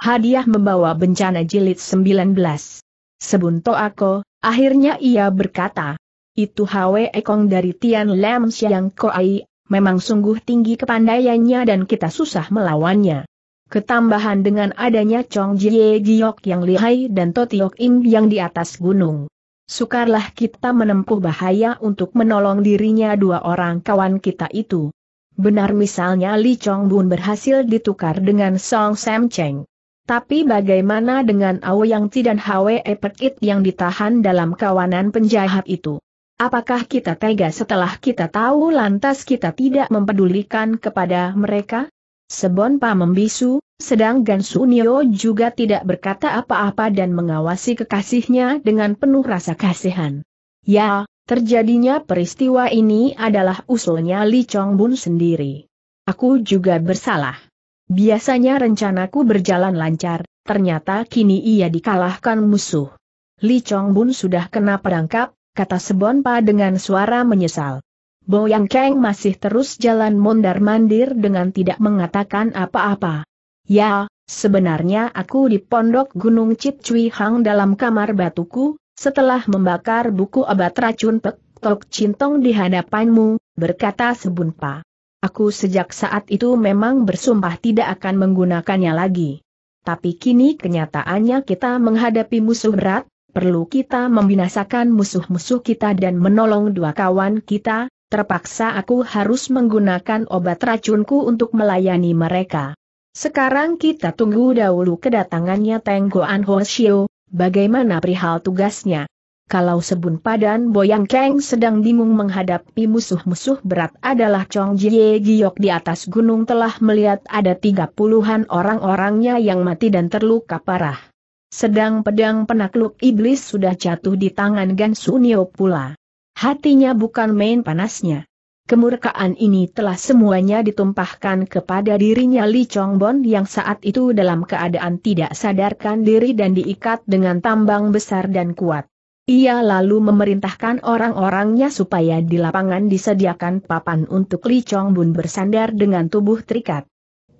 Hadiah membawa bencana jilid 19. Sebunto aku, akhirnya ia berkata. Itu Hwe Ekong dari Tian Lam Siang Koai, memang sungguh tinggi kepandaiannya dan kita susah melawannya. Ketambahan dengan adanya Chong Jie Giok yang lihai dan Totiok Im yang di atas gunung. Sukarlah kita menempuh bahaya untuk menolong dirinya dua orang kawan kita itu. Benar misalnya Li Chong Bun berhasil ditukar dengan Song Sam Cheng. Tapi bagaimana dengan Aoyang Ti dan Hwe Petit yang ditahan dalam kawanan penjahat itu? Apakah kita tega setelah kita tahu lantas kita tidak mempedulikan kepada mereka? Sebon Pa membisu, sedang Gan Sunio juga tidak berkata apa-apa dan mengawasi kekasihnya dengan penuh rasa kasihan. Ya, terjadinya peristiwa ini adalah usulnya Li Chong Bun sendiri. Aku juga bersalah. Biasanya rencanaku berjalan lancar, ternyata kini ia dikalahkan musuh. Li Chong Bun sudah kena perangkap, kata Sebon Pa dengan suara menyesal. Boyang Kang masih terus jalan mondar-mandir dengan tidak mengatakan apa-apa. Ya, sebenarnya aku di pondok Gunung Cip Cui Hang dalam kamar batuku, setelah membakar buku obat racun Pek Tok Cintong di hadapanmu, berkata Sebun Pa. Aku sejak saat itu memang bersumpah tidak akan menggunakannya lagi. Tapi kini kenyataannya kita menghadapi musuh berat, perlu kita membinasakan musuh-musuh kita dan menolong dua kawan kita, terpaksa aku harus menggunakan obat racunku untuk melayani mereka. Sekarang kita tunggu dahulu kedatangannya Tenggoan Hoshio, bagaimana perihal tugasnya. Kalau Sebun Padan Boyang Keng sedang bingung menghadapi musuh-musuh berat adalah Chong Jie Giok di atas gunung telah melihat ada tiga puluhan orang-orangnya yang mati dan terluka parah. Sedang pedang penakluk iblis sudah jatuh di tangan Gan Sunio pula. Hatinya bukan main panasnya. Kemurkaan ini telah semuanya ditumpahkan kepada dirinya Li Chongbon yang saat itu dalam keadaan tidak sadarkan diri dan diikat dengan tambang besar dan kuat. Ia lalu memerintahkan orang-orangnya supaya di lapangan disediakan papan untuk Li Chong Bun bersandar dengan tubuh terikat.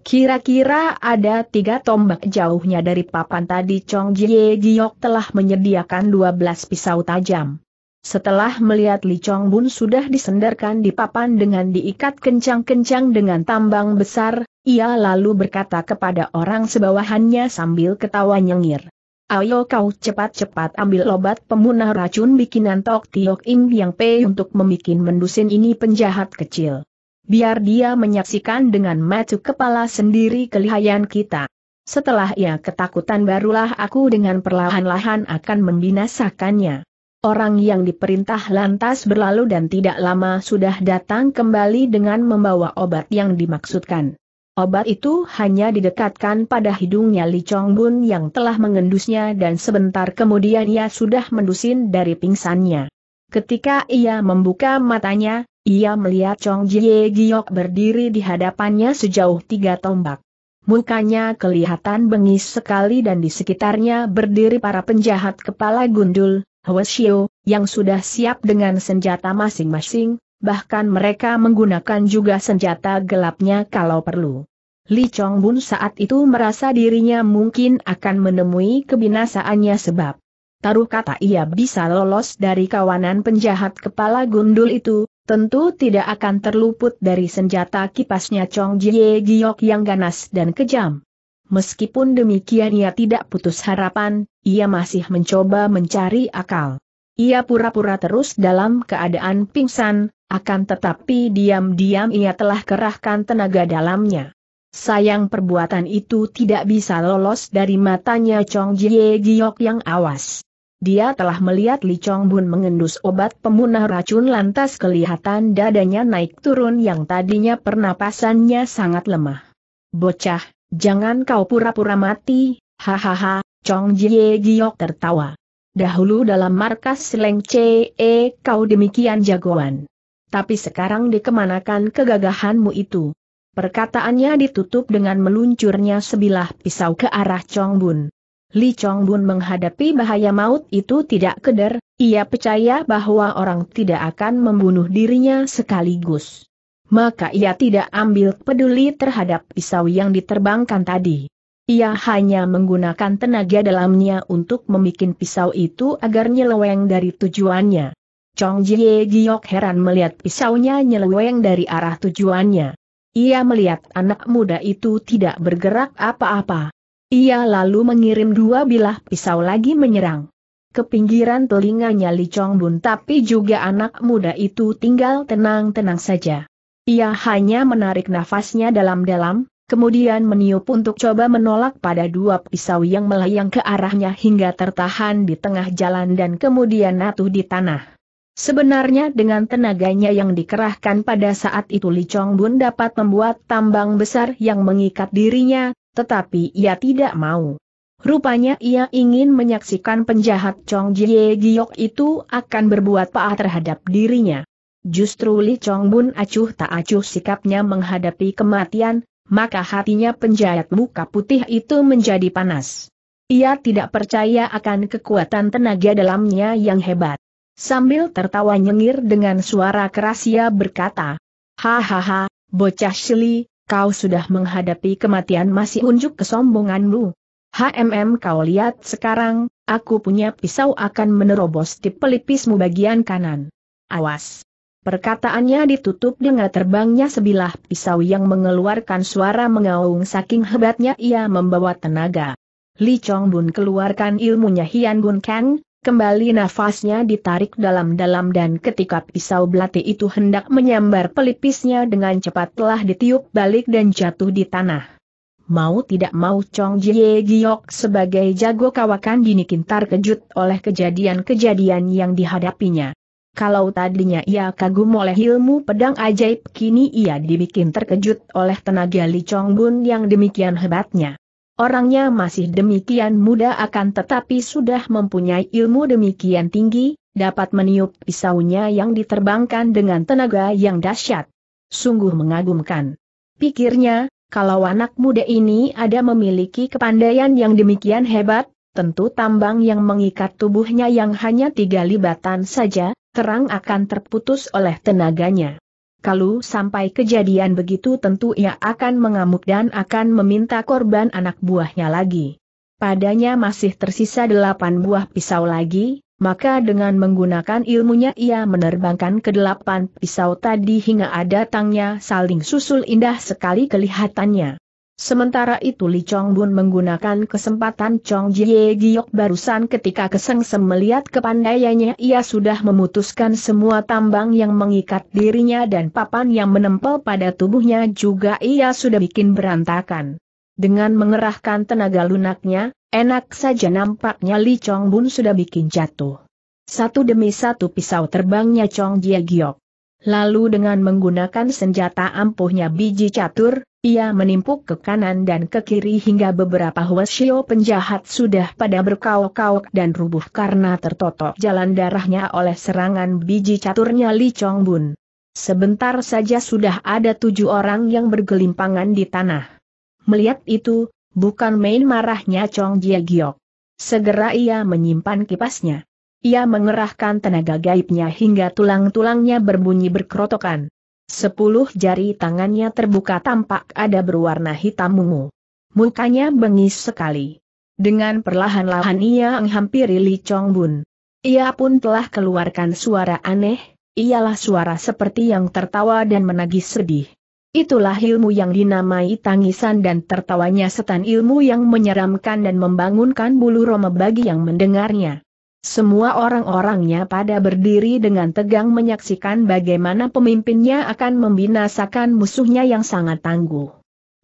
Kira-kira ada tiga tombak jauhnya dari papan tadi Chong Jie Giok telah menyediakan 12 pisau tajam. Setelah melihat Li Chong Bun sudah disendarkan di papan dengan diikat kencang-kencang dengan tambang besar, ia lalu berkata kepada orang sebawahannya sambil ketawa nyengir. Ayo kau cepat-cepat ambil obat pemunah racun bikinan Tok Tiok Im Yang P untuk membuat mendusin ini penjahat kecil. Biar dia menyaksikan dengan mata kepala sendiri kelihayan kita. Setelah ia ketakutan barulah aku dengan perlahan-lahan akan membinasakannya. Orang yang diperintah lantas berlalu dan tidak lama sudah datang kembali dengan membawa obat yang dimaksudkan. Obat itu hanya didekatkan pada hidungnya Li Chong Bun yang telah mengendusnya dan sebentar kemudian ia sudah mendusin dari pingsannya. Ketika ia membuka matanya, ia melihat Chong Jie Giok berdiri di hadapannya sejauh tiga tombak. Mukanya kelihatan bengis sekali dan di sekitarnya berdiri para penjahat kepala gundul, Hwasyo, yang sudah siap dengan senjata masing-masing, bahkan mereka menggunakan juga senjata gelapnya kalau perlu. Li Chong Bun saat itu merasa dirinya mungkin akan menemui kebinasaannya sebab taruh kata ia bisa lolos dari kawanan penjahat kepala gundul itu, tentu tidak akan terluput dari senjata kipasnya Chong Jie Giok yang ganas dan kejam. Meskipun demikian ia tidak putus harapan, ia masih mencoba mencari akal. Ia pura-pura terus dalam keadaan pingsan, akan tetapi diam-diam ia telah kerahkan tenaga dalamnya. Sayang perbuatan itu tidak bisa lolos dari matanya Chong Jie Giok yang awas. Dia telah melihat Li Chong Bun mengendus obat pemunah racun lantas kelihatan dadanya naik turun yang tadinya pernapasannya sangat lemah. Bocah, jangan kau pura-pura mati, hahaha, Chong Jie Giok tertawa. Dahulu dalam markas Leng Ce kau demikian jagoan. Tapi sekarang dikemanakan kegagahanmu itu? Perkataannya ditutup dengan meluncurnya sebilah pisau ke arah Chong Bun. Li Chong Bun menghadapi bahaya maut itu tidak keder, ia percaya bahwa orang tidak akan membunuh dirinya sekaligus. Maka ia tidak ambil peduli terhadap pisau yang diterbangkan tadi. Ia hanya menggunakan tenaga dalamnya untuk membuat pisau itu agar nyeleweng dari tujuannya. Chong Jie Giok heran melihat pisaunya nyeleweng dari arah tujuannya. Ia melihat anak muda itu tidak bergerak apa-apa. Ia lalu mengirim dua bilah pisau lagi menyerang ke pinggiran telinganya Li Chong Bun tapi juga anak muda itu tinggal tenang-tenang saja. Ia hanya menarik nafasnya dalam-dalam, kemudian meniup untuk coba menolak pada dua pisau yang melayang ke arahnya hingga tertahan di tengah jalan dan kemudian natuh di tanah. Sebenarnya dengan tenaganya yang dikerahkan pada saat itu Li Chong Bun dapat membuat tambang besar yang mengikat dirinya, tetapi ia tidak mau. Rupanya ia ingin menyaksikan penjahat Chong Jie Giok itu akan berbuat paah terhadap dirinya. Justru Li Chong Bun acuh tak acuh sikapnya menghadapi kematian, maka hatinya penjahat muka putih itu menjadi panas. Ia tidak percaya akan kekuatan tenaga dalamnya yang hebat. Sambil tertawa nyengir dengan suara keras ia berkata, Hahaha, bocah Shili, kau sudah menghadapi kematian masih unjuk kesombonganmu. HMM kau lihat sekarang, aku punya pisau akan menerobos di pelipismu bagian kanan. Awas. Perkataannya ditutup dengan terbangnya sebilah pisau yang mengeluarkan suara mengaung saking hebatnya ia membawa tenaga. Li Chong Bun keluarkan ilmunya Hian Bun Kang, kembali nafasnya ditarik dalam-dalam dan ketika pisau belati itu hendak menyambar pelipisnya dengan cepat telah ditiup balik dan jatuh di tanah. Mau tidak mau Chong Jie Giok sebagai jago kawakan dinikin terkejut oleh kejadian-kejadian yang dihadapinya. Kalau tadinya ia kagum oleh ilmu pedang ajaib kini ia dibikin terkejut oleh tenaga Li Chong Bun yang demikian hebatnya. Orangnya masih demikian muda akan tetapi sudah mempunyai ilmu demikian tinggi, dapat meniup pisaunya yang diterbangkan dengan tenaga yang dahsyat. Sungguh mengagumkan. Pikirnya, kalau anak muda ini ada memiliki kepandaian yang demikian hebat, tentu tambang yang mengikat tubuhnya yang hanya tiga libatan saja, terang akan terputus oleh tenaganya. Kalau sampai kejadian begitu tentu ia akan mengamuk dan akan meminta korban anak buahnya lagi. Padanya masih tersisa delapan buah pisau lagi, maka dengan menggunakan ilmunya ia menerbangkan ke delapan pisau tadi hingga ada tangnya saling susul indah sekali kelihatannya. Sementara itu Li Chong Bun menggunakan kesempatan Chong Jie Giok barusan ketika kesengsem melihat kepandaiannya ia sudah memutuskan semua tambang yang mengikat dirinya dan papan yang menempel pada tubuhnya juga ia sudah bikin berantakan. Dengan mengerahkan tenaga lunaknya, Enak saja nampaknya Li Chong Bun sudah bikin jatuh. Satu demi satu pisau terbangnya Chong Jie Giok. Lalu dengan menggunakan senjata ampuhnya biji catur, ia menimpuk ke kanan dan ke kiri hingga beberapa Hwasyo penjahat sudah pada berkauk-kauk dan rubuh karena tertotok jalan darahnya oleh serangan biji caturnya Li Chong Bun. Sebentar saja sudah ada tujuh orang yang bergelimpangan di tanah. Melihat itu, Bukan main marahnya Chong Jie Giok. Segera ia menyimpan kipasnya. Ia mengerahkan tenaga gaibnya hingga tulang-tulangnya berbunyi berkerotokan. Sepuluh jari tangannya terbuka tampak ada berwarna hitam mungu. Mukanya bengis sekali. Dengan perlahan-lahan ia menghampiri Li Chong Bun. Ia pun telah keluarkan suara aneh, ialah suara seperti yang tertawa dan menagih sedih. Itulah ilmu yang dinamai tangisan dan tertawanya setan ilmu yang menyeramkan dan membangunkan bulu roma bagi yang mendengarnya. Semua orang-orangnya pada berdiri dengan tegang menyaksikan bagaimana pemimpinnya akan membinasakan musuhnya yang sangat tangguh.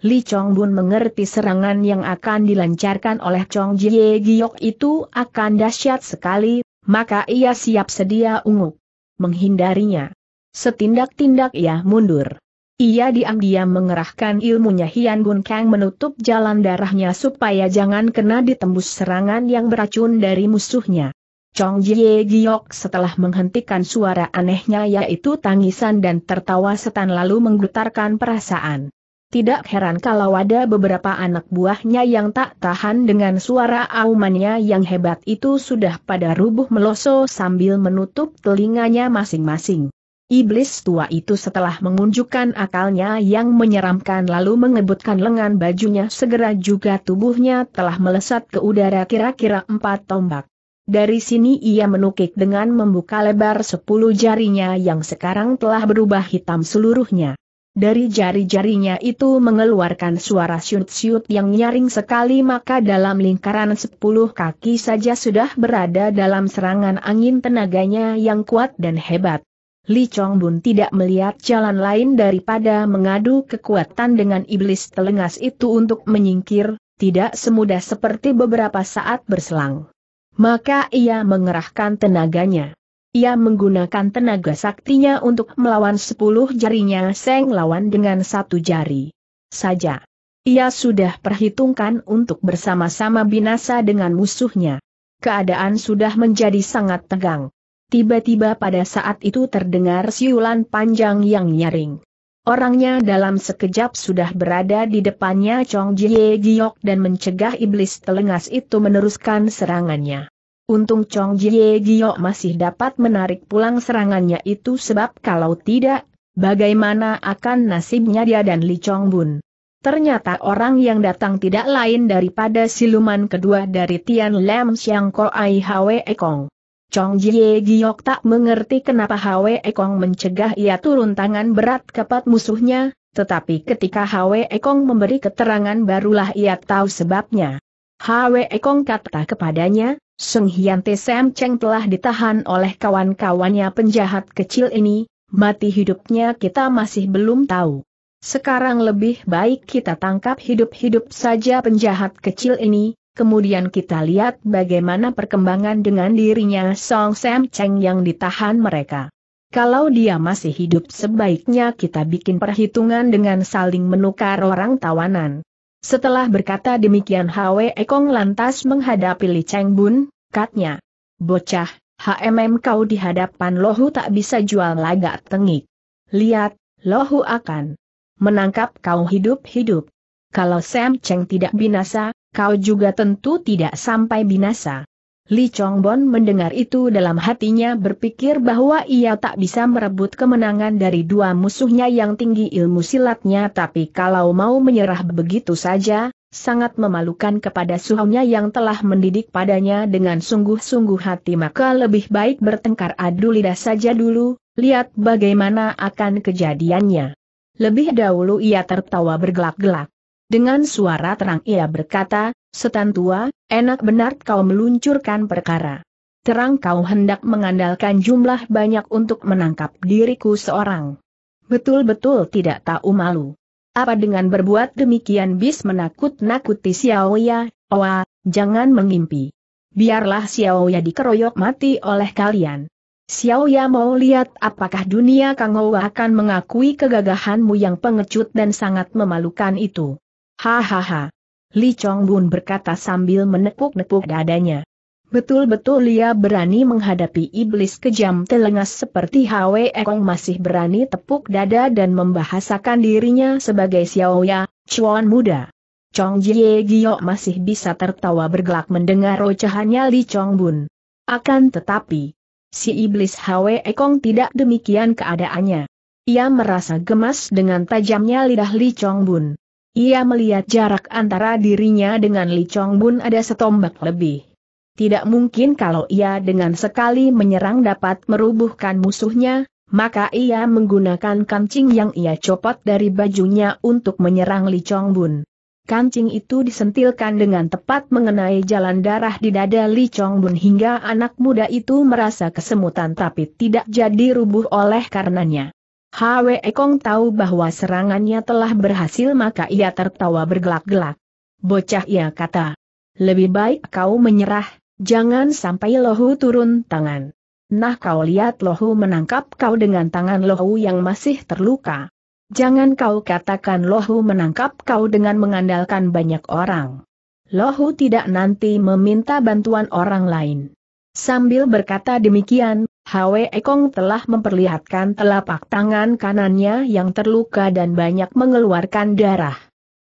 Li Chong Bun mengerti serangan yang akan dilancarkan oleh Chong Jie Giok itu akan dahsyat sekali, maka ia siap sedia ungu menghindarinya. Setindak-tindak ia mundur. Ia diam-diam mengerahkan ilmunya Hian Bun Kang menutup jalan darahnya supaya jangan kena ditembus serangan yang beracun dari musuhnya. Chong Jie Giok setelah menghentikan suara anehnya yaitu tangisan dan tertawa setan lalu menggetarkan perasaan. Tidak heran kalau ada beberapa anak buahnya yang tak tahan dengan suara aumannya yang hebat itu sudah pada rubuh meloso sambil menutup telinganya masing-masing. Iblis tua itu setelah mengunjukkan akalnya yang menyeramkan lalu mengebutkan lengan bajunya segera juga tubuhnya telah melesat ke udara kira-kira empat tombak. Dari sini ia menukik dengan membuka lebar sepuluh jarinya yang sekarang telah berubah hitam seluruhnya. Dari jari-jarinya itu mengeluarkan suara syut-syut yang nyaring sekali maka dalam lingkaran sepuluh kaki saja sudah berada dalam serangan angin tenaganya yang kuat dan hebat. Li Chong Bun tidak melihat jalan lain daripada mengadu kekuatan dengan iblis telengas itu untuk menyingkir, tidak semudah seperti beberapa saat berselang. Maka ia mengerahkan tenaganya. Ia menggunakan tenaga saktinya untuk melawan sepuluh jarinya Seng lawan dengan satu jari. Saja. Ia sudah perhitungkan untuk bersama-sama binasa dengan musuhnya. Keadaan sudah menjadi sangat tegang. Tiba-tiba pada saat itu terdengar siulan panjang yang nyaring. Orangnya dalam sekejap sudah berada di depannya Chong Jie Giok dan mencegah iblis telengas itu meneruskan serangannya. Untung Chong Jie Giok masih dapat menarik pulang serangannya itu sebab kalau tidak, bagaimana akan nasibnya dia dan Li Chong Bun. Ternyata orang yang datang tidak lain daripada siluman kedua dari Tian Lam Siang Ko Ai Hwe Ekong. Chong Jie Giok tak mengerti kenapa Hwe Ekong mencegah ia turun tangan berat kepat musuhnya, tetapi ketika Hwe Ekong memberi keterangan barulah ia tahu sebabnya. Hwe Ekong kata kepadanya, Seng Hyante Sam Cheng telah ditahan oleh kawan-kawannya penjahat kecil ini, mati hidupnya kita masih belum tahu. Sekarang lebih baik kita tangkap hidup-hidup saja penjahat kecil ini, kemudian kita lihat bagaimana perkembangan dengan dirinya Song Sam Cheng yang ditahan mereka. Kalau dia masih hidup sebaiknya kita bikin perhitungan dengan saling menukar orang tawanan. Setelah berkata demikian Hwe Ekong lantas menghadapi Li Cheng Bun, katnya. Bocah, HMM kau di hadapan Lohu tak bisa jual lagak tengik. Lihat, Lohu akan menangkap kau hidup-hidup. Kalau Sam Cheng tidak binasa, kau juga tentu tidak sampai binasa. Li Chongbon mendengar itu dalam hatinya berpikir bahwa ia tak bisa merebut kemenangan dari dua musuhnya yang tinggi ilmu silatnya tapi kalau mau menyerah begitu saja, sangat memalukan kepada suhunya yang telah mendidik padanya dengan sungguh-sungguh hati maka lebih baik bertengkar adu lidah saja dulu, lihat bagaimana akan kejadiannya. Lebih dahulu ia tertawa bergelak-gelak. Dengan suara terang ia berkata, Setan tua, enak benar kau meluncurkan perkara. Terang kau hendak mengandalkan jumlah banyak untuk menangkap diriku seorang. Betul-betul tidak tahu malu. Apa dengan berbuat demikian bis menakut-nakuti Xiaoya, Oa, jangan mengimpi. Biarlah Xiaoya dikeroyok mati oleh kalian. Xiaoya mau lihat apakah dunia Kang Owa akan mengakui kegagahanmu yang pengecut dan sangat memalukan itu. Hahaha. Li Chong Bun berkata sambil menepuk-nepuk dadanya. Betul-betul dia berani menghadapi iblis kejam telengas seperti Hwe Ekong masih berani tepuk dada dan membahasakan dirinya sebagai Xiaoya, Chuan muda. Chong Jie Giok masih bisa tertawa bergelak mendengar ocehannya Li Chong Bun. Akan tetapi, si iblis Hwe Ekong tidak demikian keadaannya. Ia merasa gemas dengan tajamnya lidah Li Chong Bun. Ia melihat jarak antara dirinya dengan Li Chong Bun ada setombak lebih. Tidak mungkin kalau ia dengan sekali menyerang dapat merubuhkan musuhnya, maka ia menggunakan kancing yang ia copot dari bajunya untuk menyerang Li Chong Bun. Kancing itu disentilkan dengan tepat mengenai jalan darah di dada Li Chong Bun hingga anak muda itu merasa kesemutan tapi tidak jadi rubuh oleh karenanya. Hwe Ekong tahu bahwa serangannya telah berhasil maka ia tertawa bergelak-gelak. Bocah ia kata. Lebih baik kau menyerah, jangan sampai Lohu turun tangan. Nah kau lihat Lohu menangkap kau dengan tangan Lohu yang masih terluka. Jangan kau katakan Lohu menangkap kau dengan mengandalkan banyak orang. Lohu tidak nanti meminta bantuan orang lain. Sambil berkata demikian, Hwe Ekong telah memperlihatkan telapak tangan kanannya yang terluka dan banyak mengeluarkan darah.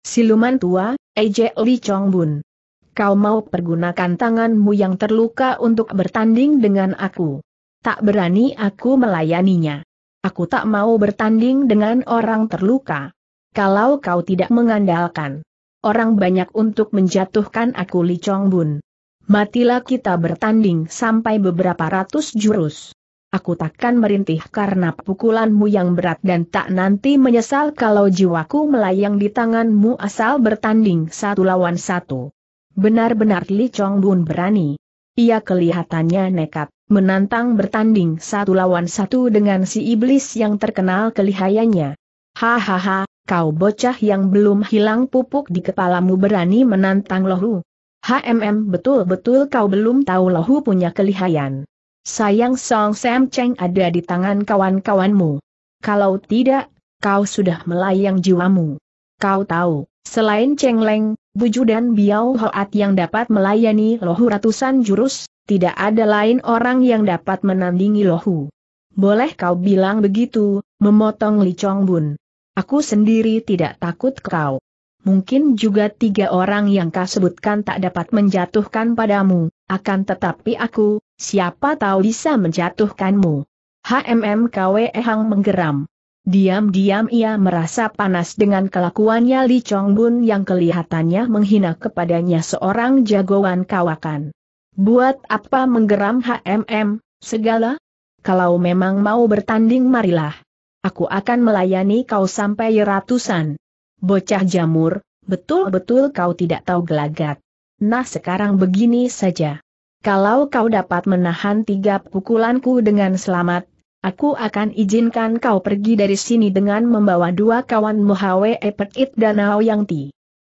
Siluman tua, Eje Li Chong Bun. Kau mau pergunakan tanganmu yang terluka untuk bertanding dengan aku. Tak berani aku melayaninya. Aku tak mau bertanding dengan orang terluka. Kalau kau tidak mengandalkan orang banyak untuk menjatuhkan aku Li Chong Bun. Matilah kita bertanding sampai beberapa ratus jurus. Aku takkan merintih karena pukulanmu yang berat dan tak nanti menyesal kalau jiwaku melayang di tanganmu asal bertanding satu lawan satu. Benar-benar Li Chong Bun berani. Ia kelihatannya nekat, menantang bertanding satu lawan satu dengan si iblis yang terkenal kelihayannya. Hahaha, kau bocah yang belum hilang pupuk di kepalamu berani menantang lohu. HMM betul-betul kau belum tahu lohu punya kelihayan. Sayang Song Sam Cheng ada di tangan kawan-kawanmu. Kalau tidak, kau sudah melayang jiwamu. Kau tahu, selain Cheng Leng, Buju dan Biao Hoat yang dapat melayani lohu ratusan jurus, tidak ada lain orang yang dapat menandingi lohu. Boleh kau bilang begitu, memotong Li Chong Bun. Aku sendiri tidak takut kau. Mungkin juga tiga orang yang kau sebutkan tak dapat menjatuhkan padamu, akan tetapi aku, siapa tahu bisa menjatuhkanmu. HMM KW Ehang menggeram. Diam-diam ia merasa panas dengan kelakuannya Li Chong Bun yang kelihatannya menghina kepadanya seorang jagoan kawakan. Buat apa menggeram HMM, segala? Kalau memang mau bertanding marilah. Aku akan melayani kau sampai ratusan. Bocah jamur, betul-betul kau tidak tahu gelagat. Nah sekarang begini saja. Kalau kau dapat menahan tiga pukulanku dengan selamat, aku akan izinkan kau pergi dari sini dengan membawa dua kawan Muhawe Epet dan Yang Ti.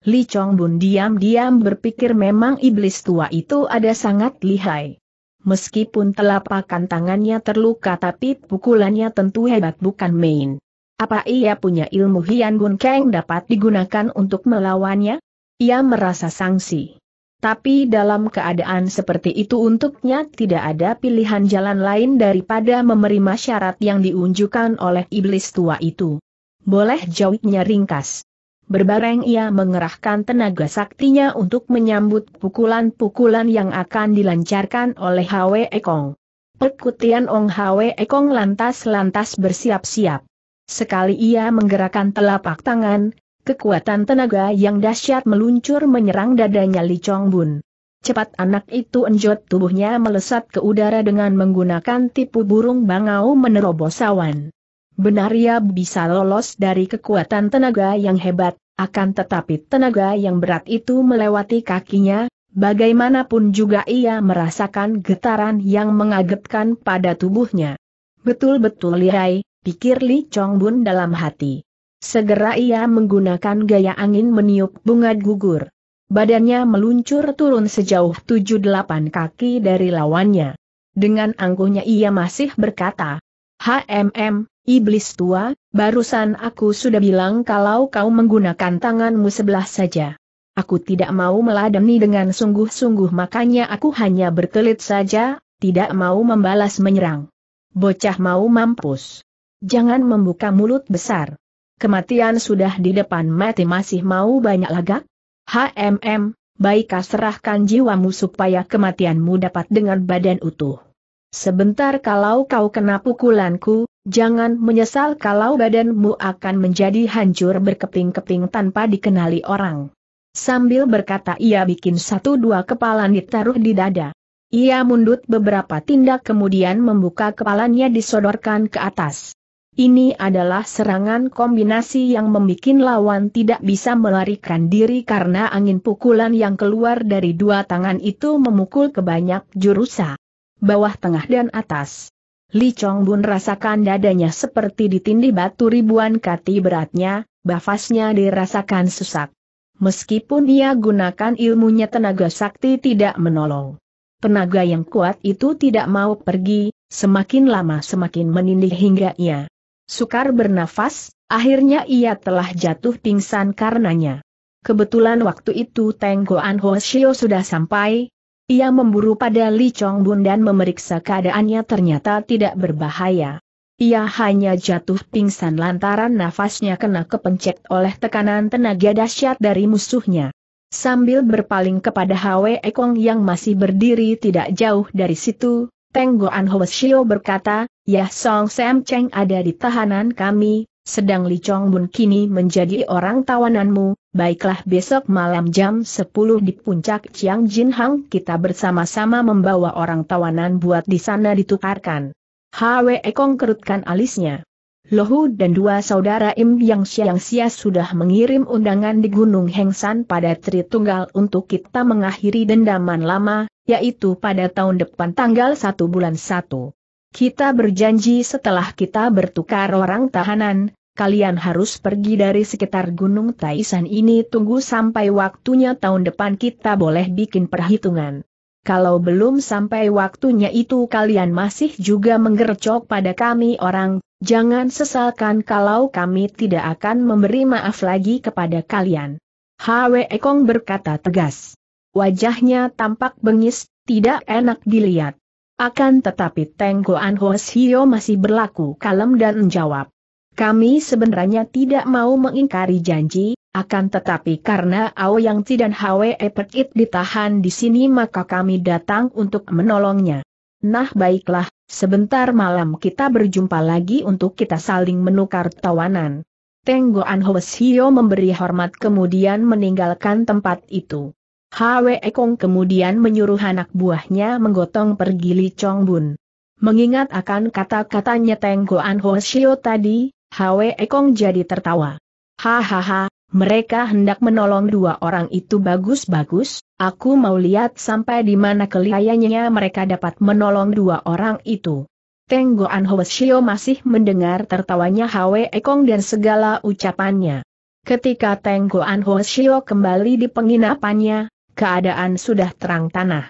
Li Chong Bun diam-diam berpikir memang iblis tua itu ada sangat lihai. Meskipun telapakan tangannya terluka tapi pukulannya tentu hebat bukan main. Apa ia punya ilmu Hian Bun Kang dapat digunakan untuk melawannya? Ia merasa sangsi. Tapi dalam keadaan seperti itu untuknya tidak ada pilihan jalan lain daripada menerima syarat yang diunjukkan oleh iblis tua itu. Boleh jawabnya ringkas. Berbareng ia mengerahkan tenaga saktinya untuk menyambut pukulan-pukulan yang akan dilancarkan oleh Hwe Ekong. Perkutian Ong Hwe Ekong lantas-lantas bersiap-siap. Sekali ia menggerakkan telapak tangan, kekuatan tenaga yang dahsyat meluncur menyerang dadanya Li Chong Bun. Cepat anak itu enjot tubuhnya melesat ke udara dengan menggunakan tipu burung bangau menerobos awan. Benar ia bisa lolos dari kekuatan tenaga yang hebat, akan tetapi tenaga yang berat itu melewati kakinya, bagaimanapun juga ia merasakan getaran yang mengagetkan pada tubuhnya. Betul-betul lihai, pikir Li Chong Bun dalam hati. Segera ia menggunakan gaya angin meniup bunga gugur. Badannya meluncur turun sejauh tujuh delapan kaki dari lawannya. Dengan angkuhnya ia masih berkata, HMM, iblis tua, barusan aku sudah bilang kalau kau menggunakan tanganmu sebelah saja. Aku tidak mau meladeni dengan sungguh-sungguh makanya aku hanya berkelit saja, tidak mau membalas menyerang. Bocah mau mampus. Jangan membuka mulut besar kematian sudah di depan mati masih mau banyak lagak? HMM, baiklah serahkan jiwamu supaya kematianmu dapat dengan badan utuh. Sebentar kalau kau kena pukulanku, jangan menyesal kalau badanmu akan menjadi hancur berkeping-keping tanpa dikenali orang. Sambil berkata ia bikin satu dua kepala ditaruh di dada. Ia mundut beberapa tindak kemudian membuka kepalanya disodorkan ke atas. Ini adalah serangan kombinasi yang membuat lawan tidak bisa melarikan diri karena angin pukulan yang keluar dari dua tangan itu memukul ke banyak jurusa. Bawah tengah dan atas. Li Chong Bun rasakan dadanya seperti ditindih batu ribuan kati beratnya, bafasnya dirasakan sesak. Meskipun dia gunakan ilmunya tenaga sakti tidak menolong. Tenaga yang kuat itu tidak mau pergi, semakin lama semakin menindih hingga ia sukar bernafas, akhirnya ia telah jatuh pingsan karenanya. Kebetulan waktu itu Teng Goan Hoshio sudah sampai, ia memburu pada Li Chong Bun dan memeriksa keadaannya ternyata tidak berbahaya. Ia hanya jatuh pingsan lantaran nafasnya kena kepencet oleh tekanan tenaga dahsyat dari musuhnya. Sambil berpaling kepada Hwe Ekong yang masih berdiri tidak jauh dari situ, Teng Goan Hoshio berkata, Ya Song Sam Cheng ada di tahanan kami, sedang Li Chong Bun kini menjadi orang tawananmu, baiklah besok malam jam 10 di puncak Chiang Jin Hang kita bersama-sama membawa orang tawanan buat di sana ditukarkan. Hwe Ekong kerutkan alisnya. Lohu dan dua saudara Im Yang Siang Sia sudah mengirim undangan di Gunung Hengsan pada Tritunggal untuk kita mengakhiri dendaman lama, yaitu pada tahun depan tanggal 1 bulan 1. Kita berjanji setelah kita bertukar orang tahanan, kalian harus pergi dari sekitar Gunung Taisan ini tunggu sampai waktunya tahun depan kita boleh bikin perhitungan. Kalau belum sampai waktunya itu kalian masih juga menggercok pada kami orang, jangan sesalkan kalau kami tidak akan memberi maaf lagi kepada kalian. Hwe Ekong berkata tegas. Wajahnya tampak bengis, tidak enak dilihat. Akan tetapi Tenggoan Hosio masih berlaku kalem dan menjawab. Kami sebenarnya tidak mau mengingkari janji, akan tetapi karena Aoyang Ti dan Hwe Petit ditahan di sini maka kami datang untuk menolongnya. Nah baiklah, sebentar malam kita berjumpa lagi untuk kita saling menukar tawanan. Tenggoan Hwasio memberi hormat kemudian meninggalkan tempat itu. Hwe Ekong kemudian menyuruh anak buahnya menggotong pergi Li Chong Bun. Mengingat akan kata-katanya Tenggoan Hwasio tadi, Hwe Ekong jadi tertawa. Hahaha, mereka hendak menolong dua orang itu bagus-bagus, aku mau lihat sampai di mana kelihayannya mereka dapat menolong dua orang itu. Tenggoan Hwasyo masih mendengar tertawanya Hwe Ekong dan segala ucapannya. Ketika Tenggoan Hwasyo kembali di penginapannya, keadaan sudah terang tanah.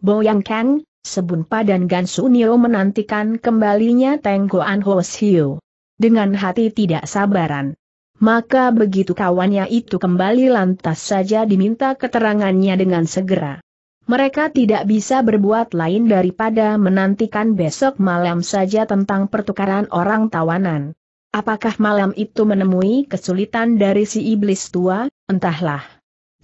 Boyang Kang, Sebun Pa dan Gan Sunio menantikan kembalinya Tenggoan Hwasyo dengan hati tidak sabaran. Maka begitu kawannya itu kembali lantas saja diminta keterangannya dengan segera. Mereka tidak bisa berbuat lain daripada menantikan besok malam saja tentang pertukaran orang tawanan. Apakah malam itu menemui kesulitan dari si iblis tua, entahlah.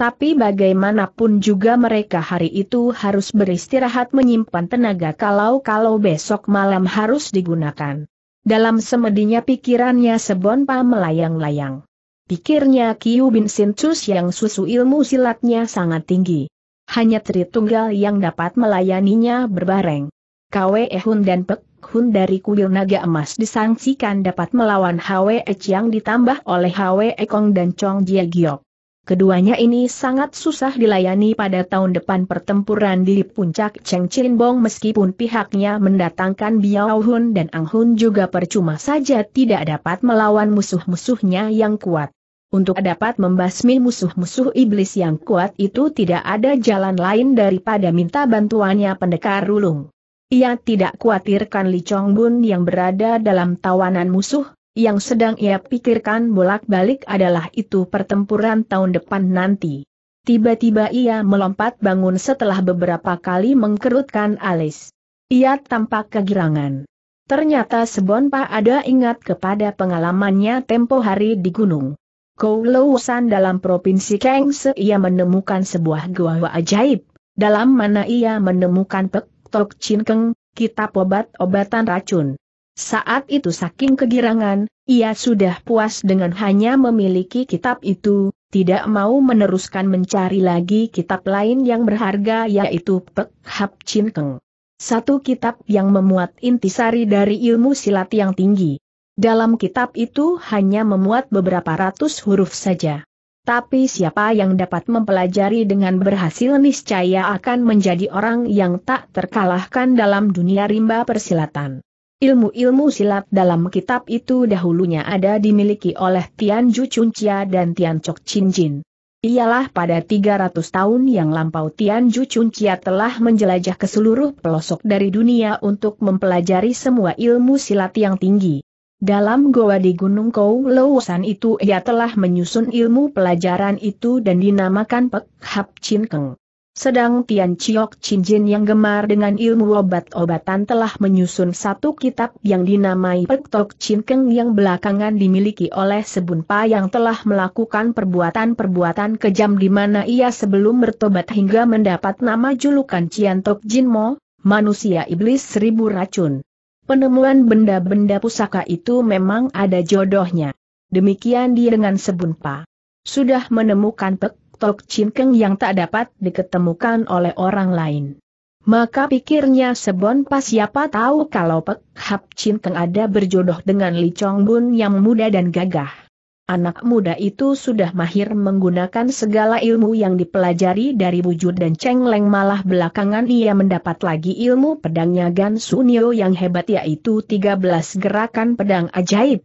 Tapi bagaimanapun juga mereka hari itu harus beristirahat menyimpan tenaga kalau-kalau besok malam harus digunakan. Dalam semedinya pikirannya Sebonpa melayang-layang. Pikirnya Kiu Bin Sintus yang susu ilmu silatnya sangat tinggi. Hanya Tritunggal yang dapat melayaninya berbareng. Kwe Ehun dan Pek Hun dari kuil naga emas disangsikan dapat melawan Hwe Chiang ditambah oleh Hwe Ekong dan Chong Jia Giok. Keduanya ini sangat susah dilayani pada tahun depan pertempuran di puncak Cheng Chin Bong meskipun pihaknya mendatangkan Biao Hun dan Ang Hun juga percuma saja tidak dapat melawan musuh-musuhnya yang kuat. Untuk dapat membasmi musuh-musuh iblis yang kuat itu tidak ada jalan lain daripada minta bantuannya pendekar rulung. Ia tidak khawatirkan Li Chong Bun yang berada dalam tawanan musuh, yang sedang ia pikirkan bolak-balik adalah itu pertempuran tahun depan nanti. Tiba-tiba ia melompat bangun setelah beberapa kali mengkerutkan alis. Ia tampak kegirangan. Ternyata Sebonpa ada ingat kepada pengalamannya tempo hari di gunung. Koulousan dalam provinsi Kengse ia menemukan sebuah gua ajaib, dalam mana ia menemukan Pek Tok Chin Keng, kitab obat-obatan racun. Saat itu saking kegirangan, ia sudah puas dengan hanya memiliki kitab itu, tidak mau meneruskan mencari lagi kitab lain yang berharga yaitu Pek Hap Chin Keng. Satu kitab yang memuat intisari dari ilmu silat yang tinggi. Dalam kitab itu hanya memuat beberapa ratus huruf saja. Tapi siapa yang dapat mempelajari dengan berhasil niscaya akan menjadi orang yang tak terkalahkan dalam dunia rimba persilatan. Ilmu-ilmu silat dalam kitab itu dahulunya ada dimiliki oleh Tian Ju Chuncia dan Tian Chok Chin Jin. Ialah pada 300 tahun yang lampau Tian Ju Chuncia telah menjelajah ke seluruh pelosok dari dunia untuk mempelajari semua ilmu silat yang tinggi. Dalam goa di Gunung Kou Leusan itu ia telah menyusun ilmu pelajaran itu dan dinamakan Pek Hap Chin Keng. Sedang Tian Chiok Chin Jin yang gemar dengan ilmu obat-obatan telah menyusun satu kitab yang dinamai Pek Tok Chin Keng yang belakangan dimiliki oleh Sebun Pa yang telah melakukan perbuatan-perbuatan kejam di mana ia sebelum bertobat hingga mendapat nama julukan Cian Tok Jin Mo, manusia iblis seribu racun. Penemuan benda-benda pusaka itu memang ada jodohnya. Demikian dia dengan Sebunpa. Sudah menemukan Pek Tok Chin Keng yang tak dapat diketemukan oleh orang lain. Maka pikirnya Sebon pas siapa tahu kalau Pek Hap Chin Keng ada berjodoh dengan Li Chong Bun yang muda dan gagah. Anak muda itu sudah mahir menggunakan segala ilmu yang dipelajari dari wujud dan Cheng Leng malah belakangan ia mendapat lagi ilmu pedangnya Gan Sunio yang hebat yaitu 13 gerakan pedang ajaib.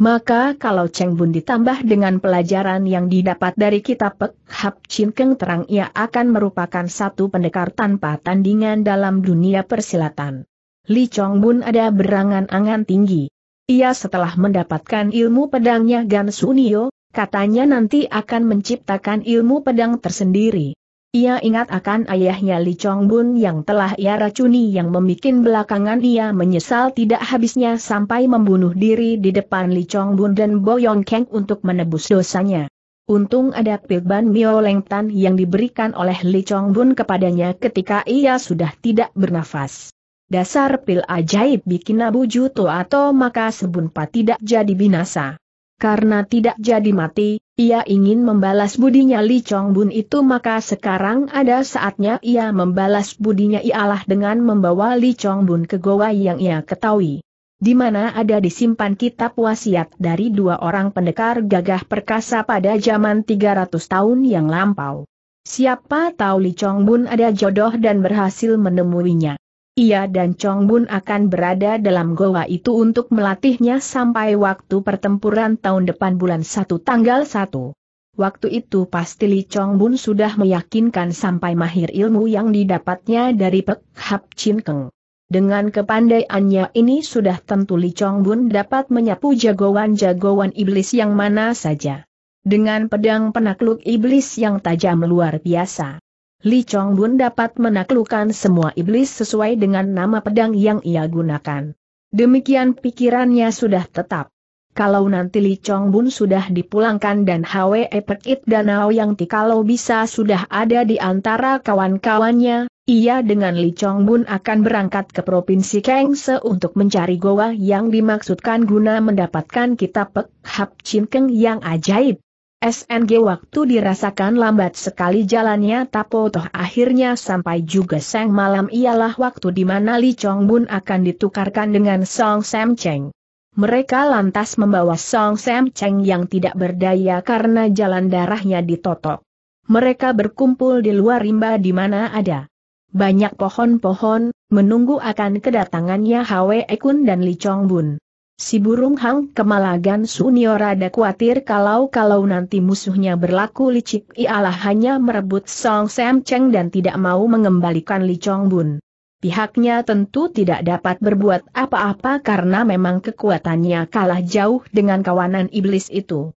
Maka kalau Cheng Bun ditambah dengan pelajaran yang didapat dari kitab Pek Hap Chin Keng terang ia akan merupakan satu pendekar tanpa tandingan dalam dunia persilatan. Li Chong Bun ada berangan-angan tinggi. Ia setelah mendapatkan ilmu pedangnya Gan Sunio, katanya nanti akan menciptakan ilmu pedang tersendiri. Ia ingat akan ayahnya Li Chong Bun yang telah ia racuni yang membuat belakangan ia menyesal tidak habisnya sampai membunuh diri di depan Li Chong Bun dan Boyong Keng untuk menebus dosanya. Untung ada pilban Mio Leng Tan yang diberikan oleh Li Chong Bun kepadanya ketika ia sudah tidak bernafas. Dasar pil ajaib bikin Abu Juto atau maka sebunpa tidak jadi binasa. Karena tidak jadi mati, ia ingin membalas budinya Li Chong Bun itu maka sekarang ada saatnya ia membalas budinya ialah dengan membawa Li Chong Bun ke goa yang ia ketahui. Di mana ada disimpan kitab wasiat dari dua orang pendekar gagah perkasa pada zaman 300 tahun yang lampau. Siapa tahu Li Chong Bun ada jodoh dan berhasil menemuinya ia dan Chong Bun akan berada dalam goa itu untuk melatihnya sampai waktu pertempuran tahun depan bulan 1 tanggal 1. Waktu itu pasti Li Chong Bun sudah meyakinkan sampai mahir ilmu yang didapatnya dari Pek Hap Chin Keng. Dengan kepandaiannya ini sudah tentu Li Chong Bun dapat menyapu jagoan-jagoan iblis yang mana saja. Dengan pedang penakluk iblis yang tajam luar biasa. Li Chong Bun dapat menaklukkan semua iblis sesuai dengan nama pedang yang ia gunakan. Demikian pikirannya sudah tetap. Kalau nanti Li Chong Bun sudah dipulangkan dan Hwe Pekit Danau yang tikalau bisa sudah ada di antara kawan-kawannya, ia dengan Li Chong Bun akan berangkat ke Provinsi Kengse untuk mencari goa yang dimaksudkan guna mendapatkan kitab Pek Hap Chin Keng yang ajaib. SNG waktu dirasakan lambat sekali jalannya tapo toh akhirnya sampai juga sang malam ialah waktu di mana Li Chong Bun akan ditukarkan dengan Song Sam Cheng. Mereka lantas membawa Song Sam Cheng yang tidak berdaya karena jalan darahnya ditotok. Mereka berkumpul di luar rimba di mana ada banyak pohon-pohon, menunggu akan kedatangannya Hwe Ekun dan Li Chong Bun. Si burung hang kemalagan Sunio rada khawatir kalau-kalau nanti musuhnya berlaku licik ialah hanya merebut Song Sam Cheng dan tidak mau mengembalikan Li Chong Bun. Pihaknya tentu tidak dapat berbuat apa-apa karena memang kekuatannya kalah jauh dengan kawanan iblis itu.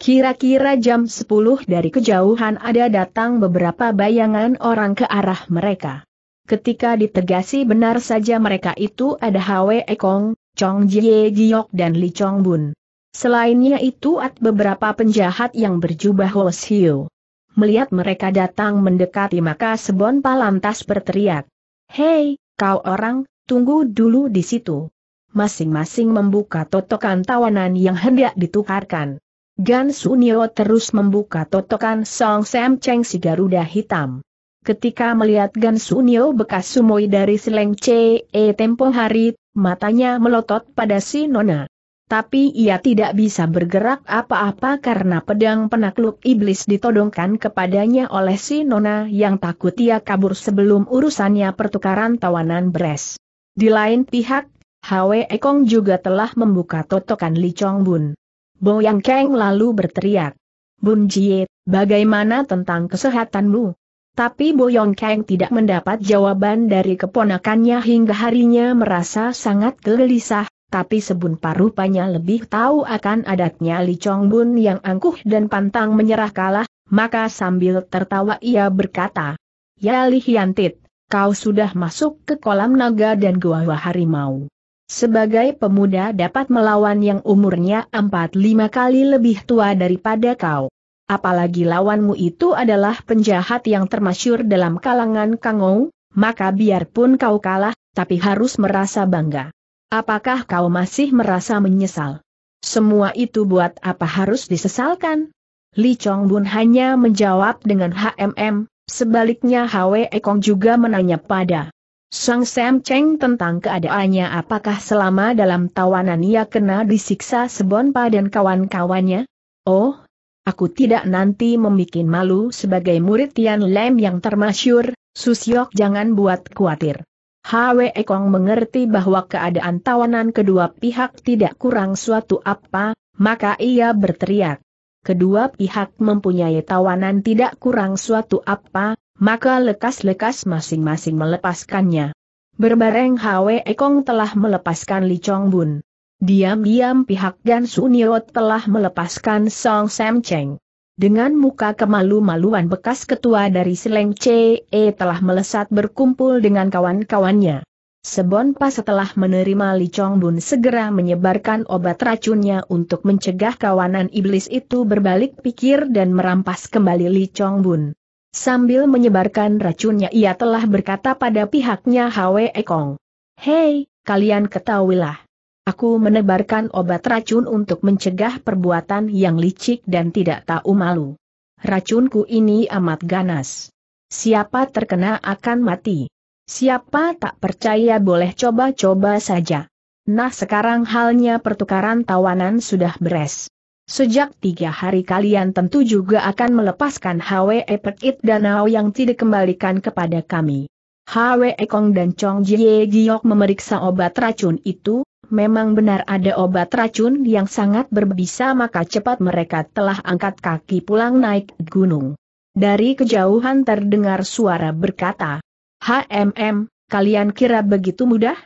Kira-kira jam 10 dari kejauhan ada datang beberapa bayangan orang ke arah mereka. Ketika ditegasi benar saja mereka itu ada Hwe Ekong, Chong Jie Giok dan Li Chong Bun. Selainnya itu ada beberapa penjahat yang berjubah Hos Hiu. Melihat mereka datang mendekati maka Sebon Palantas berteriak. Hei, kau orang, tunggu dulu di situ. Masing-masing membuka totokan tawanan yang hendak ditukarkan. Gan Sunio terus membuka totokan Song Sam Cheng si Garuda hitam. Ketika melihat Gan Sunio bekas sumoi dari Seleng C, e tempo hari, matanya melotot pada si Nona. Tapi ia tidak bisa bergerak apa-apa karena pedang penakluk iblis ditodongkan kepadanya oleh si Nona yang takut ia kabur sebelum urusannya pertukaran tawanan beres. Di lain pihak, Hwe Ekong juga telah membuka totokan Li Chong Bun. Boyang Keng lalu berteriak. Bun Jie, bagaimana tentang kesehatanmu? Tapi Boyong Kang tidak mendapat jawaban dari keponakannya hingga harinya merasa sangat gelisah, tapi sebun parupanya lebih tahu akan adatnya Li Chong Bun yang angkuh dan pantang menyerah kalah, maka sambil tertawa ia berkata, Ya Li Hiantit, kau sudah masuk ke kolam naga dan gua harimau. Sebagai pemuda dapat melawan yang umurnya empat lima kali lebih tua daripada kau apalagi lawanmu itu adalah penjahat yang termasyur dalam kalangan Kangou, maka biarpun kau kalah, tapi harus merasa bangga. Apakah kau masih merasa menyesal? Semua itu buat apa harus disesalkan? Li Chong Bun hanya menjawab dengan HMM, sebaliknya Hwe Ekong juga menanya pada Sang Sam Cheng tentang keadaannya apakah selama dalam tawanan ia kena disiksa Sebonpa dan kawan-kawannya? Oh, Aku tidak nanti membuat malu sebagai murid Tian Lem yang termasyur, Susyok jangan buat khawatir. Hwe Ekong mengerti bahwa keadaan tawanan kedua pihak tidak kurang suatu apa, maka ia berteriak. Kedua pihak mempunyai tawanan tidak kurang suatu apa, maka lekas-lekas masing-masing melepaskannya. Berbareng Hwe Ekong telah melepaskan Li Chong Bun. Diam-diam pihak Gan Suniot telah melepaskan Song Sam Cheng. Dengan muka kemalu-maluan bekas ketua dari Seleng CE telah melesat berkumpul dengan kawan-kawannya. Sebon pas setelah menerima Li Chong Bun segera menyebarkan obat racunnya untuk mencegah kawanan iblis itu berbalik pikir dan merampas kembali Li Chong Bun. Sambil menyebarkan racunnya ia telah berkata pada pihaknya Hwe Ekong. Hei, kalian ketahuilah. Aku menebarkan obat racun untuk mencegah perbuatan yang licik dan tidak tahu malu. Racunku ini amat ganas. Siapa terkena akan mati. Siapa tak percaya boleh coba-coba saja. Nah sekarang halnya pertukaran tawanan sudah beres. Sejak tiga hari kalian tentu juga akan melepaskan Hwe Petit Danau yang tidak kembalikan kepada kami. Hwe Ekong dan Chong Jie Giok memeriksa obat racun itu, memang benar ada obat racun yang sangat berbisa maka cepat mereka telah angkat kaki pulang naik gunung. Dari kejauhan terdengar suara berkata, HMM, kalian kira begitu mudah?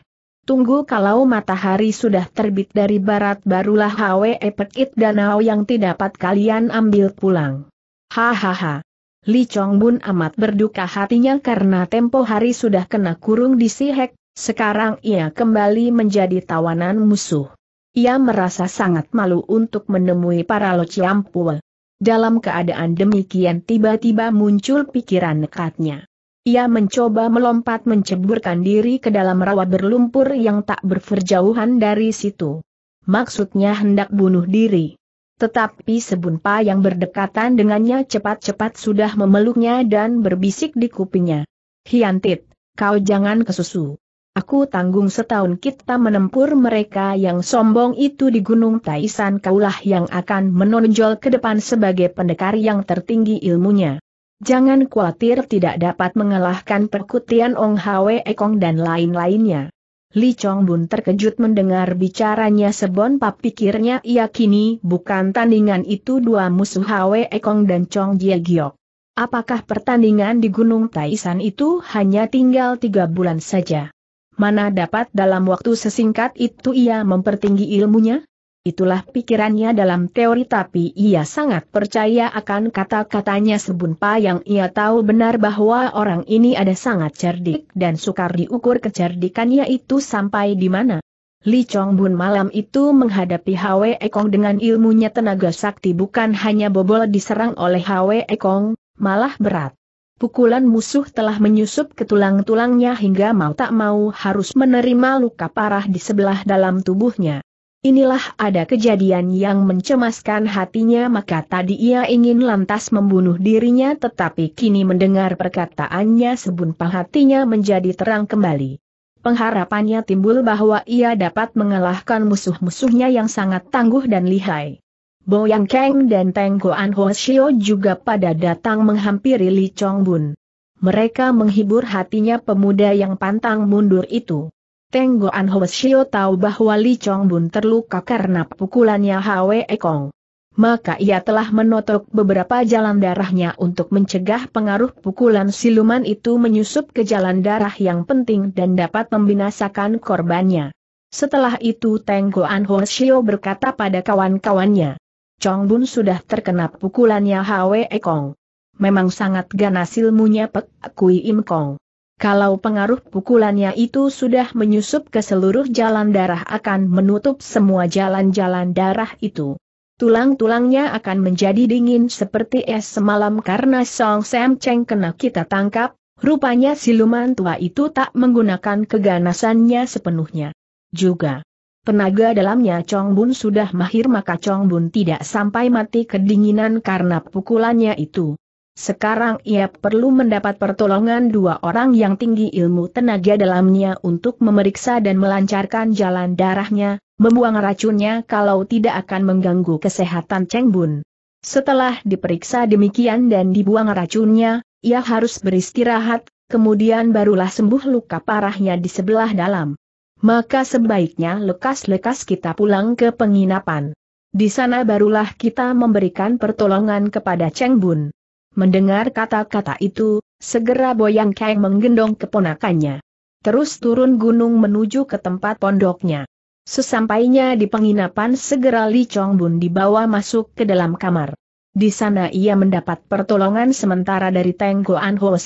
Tunggu kalau matahari sudah terbit dari barat barulah Hwe Petit Danau yang tidak kalian ambil pulang. Hahaha. Li Chong Bun amat berduka hatinya karena tempo hari sudah kena kurung di Sihek, sekarang ia kembali menjadi tawanan musuh. Ia merasa sangat malu untuk menemui para lociampul. Dalam keadaan demikian tiba-tiba muncul pikiran nekatnya. Ia mencoba melompat menceburkan diri ke dalam rawa berlumpur yang tak berperjauhan dari situ. Maksudnya hendak bunuh diri. Tetapi Sebunpa yang berdekatan dengannya cepat-cepat sudah memeluknya dan berbisik di kupingnya. Hiantit, kau jangan kesusu. Aku tanggung setahun kita menempur mereka yang sombong itu di Gunung Taisan kaulah yang akan menonjol ke depan sebagai pendekar yang tertinggi ilmunya. Jangan khawatir tidak dapat mengalahkan perkutian Ong Hwe Ekong dan lain-lainnya. Li Chong Bun terkejut mendengar bicaranya Sebon Pap pikirnya ia kini bukan tandingan itu dua musuh Hwe Ekong dan Chong Jie Giok. Apakah pertandingan di Gunung Taisan itu hanya tinggal tiga bulan saja? Mana dapat dalam waktu sesingkat itu ia mempertinggi ilmunya? Itulah pikirannya dalam teori tapi ia sangat percaya akan kata-katanya sebunpa yang ia tahu benar bahwa orang ini ada sangat cerdik dan sukar diukur kecerdikannya itu sampai di mana. Li Chong Bun malam itu menghadapi Hwe Ekong dengan ilmunya tenaga sakti bukan hanya bobol diserang oleh Hwe Ekong, malah berat. Pukulan musuh telah menyusup ke tulang-tulangnya hingga mau tak mau harus menerima luka parah di sebelah dalam tubuhnya. Inilah ada kejadian yang mencemaskan hatinya maka tadi ia ingin lantas membunuh dirinya tetapi kini mendengar perkataannya sebunpa hatinya menjadi terang kembali. Pengharapannya timbul bahwa ia dapat mengalahkan musuh-musuhnya yang sangat tangguh dan lihai. Boyang Kang dan Teng Goan Ho Shio juga pada datang menghampiri Li Chong Bun. Mereka menghibur hatinya pemuda yang pantang mundur itu. Teng Goan Ho Shio tahu bahwa Li Chong Bun terluka karena pukulannya Hwe Ekong. Maka ia telah menotok beberapa jalan darahnya untuk mencegah pengaruh pukulan siluman itu menyusup ke jalan darah yang penting dan dapat membinasakan korbannya. Setelah itu Teng Goan Ho Shio berkata pada kawan-kawannya, Chong Bun sudah terkena pukulannya Hwe Ekong. Memang sangat ganas ilmunya Pek Kui Im Kong. Kalau pengaruh pukulannya itu sudah menyusup ke seluruh jalan darah akan menutup semua jalan-jalan darah itu. Tulang-tulangnya akan menjadi dingin seperti es semalam karena Song Sam Cheng kena kita tangkap, rupanya siluman tua itu tak menggunakan keganasannya sepenuhnya. Juga. Tenaga dalamnya Chong Bun sudah mahir maka Chong Bun tidak sampai mati kedinginan karena pukulannya itu. Sekarang ia perlu mendapat pertolongan dua orang yang tinggi ilmu tenaga dalamnya untuk memeriksa dan melancarkan jalan darahnya, membuang racunnya kalau tidak akan mengganggu kesehatan Cheng Bun. Setelah diperiksa demikian dan dibuang racunnya, ia harus beristirahat, kemudian barulah sembuh luka parahnya di sebelah dalam. Maka sebaiknya lekas-lekas kita pulang ke penginapan. Di sana barulah kita memberikan pertolongan kepada Cheng Bun. Mendengar kata-kata itu, segera Boyang Kang menggendong keponakannya. Terus turun gunung menuju ke tempat pondoknya. Sesampainya di penginapan segera Li Chong Bun dibawa masuk ke dalam kamar. Di sana ia mendapat pertolongan sementara dari Tengko An Ho.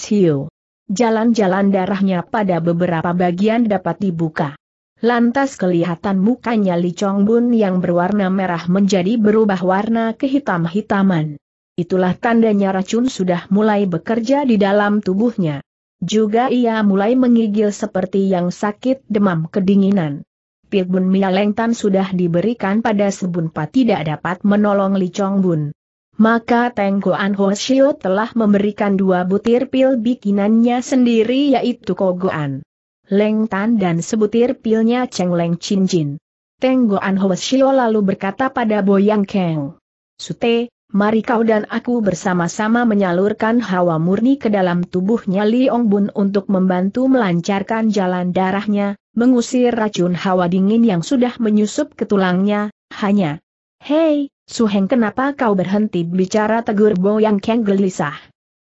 Jalan-jalan darahnya pada beberapa bagian dapat dibuka. Lantas kelihatan mukanya Li Chong Bun yang berwarna merah menjadi berubah warna kehitam-hitaman. Itulah tandanya racun sudah mulai bekerja di dalam tubuhnya. Juga ia mulai menggigil seperti yang sakit demam kedinginan. Pilbun Mialengtan sudah diberikan pada Sebun Pa tidak dapat menolong Li Chong Bun. Maka Tengko An Ho Shio telah memberikan dua butir pil bikinannya sendiri yaitu Kogoan. Leng Tan dan sebutir pilnya Cheng Leng Chin Jin. Tenggo An Shio lalu berkata pada Boyang Keng. Sute, mari kau dan aku bersama-sama menyalurkan hawa murni ke dalam tubuhnya Liong Bun untuk membantu melancarkan jalan darahnya, mengusir racun hawa dingin yang sudah menyusup ke tulangnya, hanya. Hei, Suheng kenapa kau berhenti bicara tegur Boyang Keng gelisah.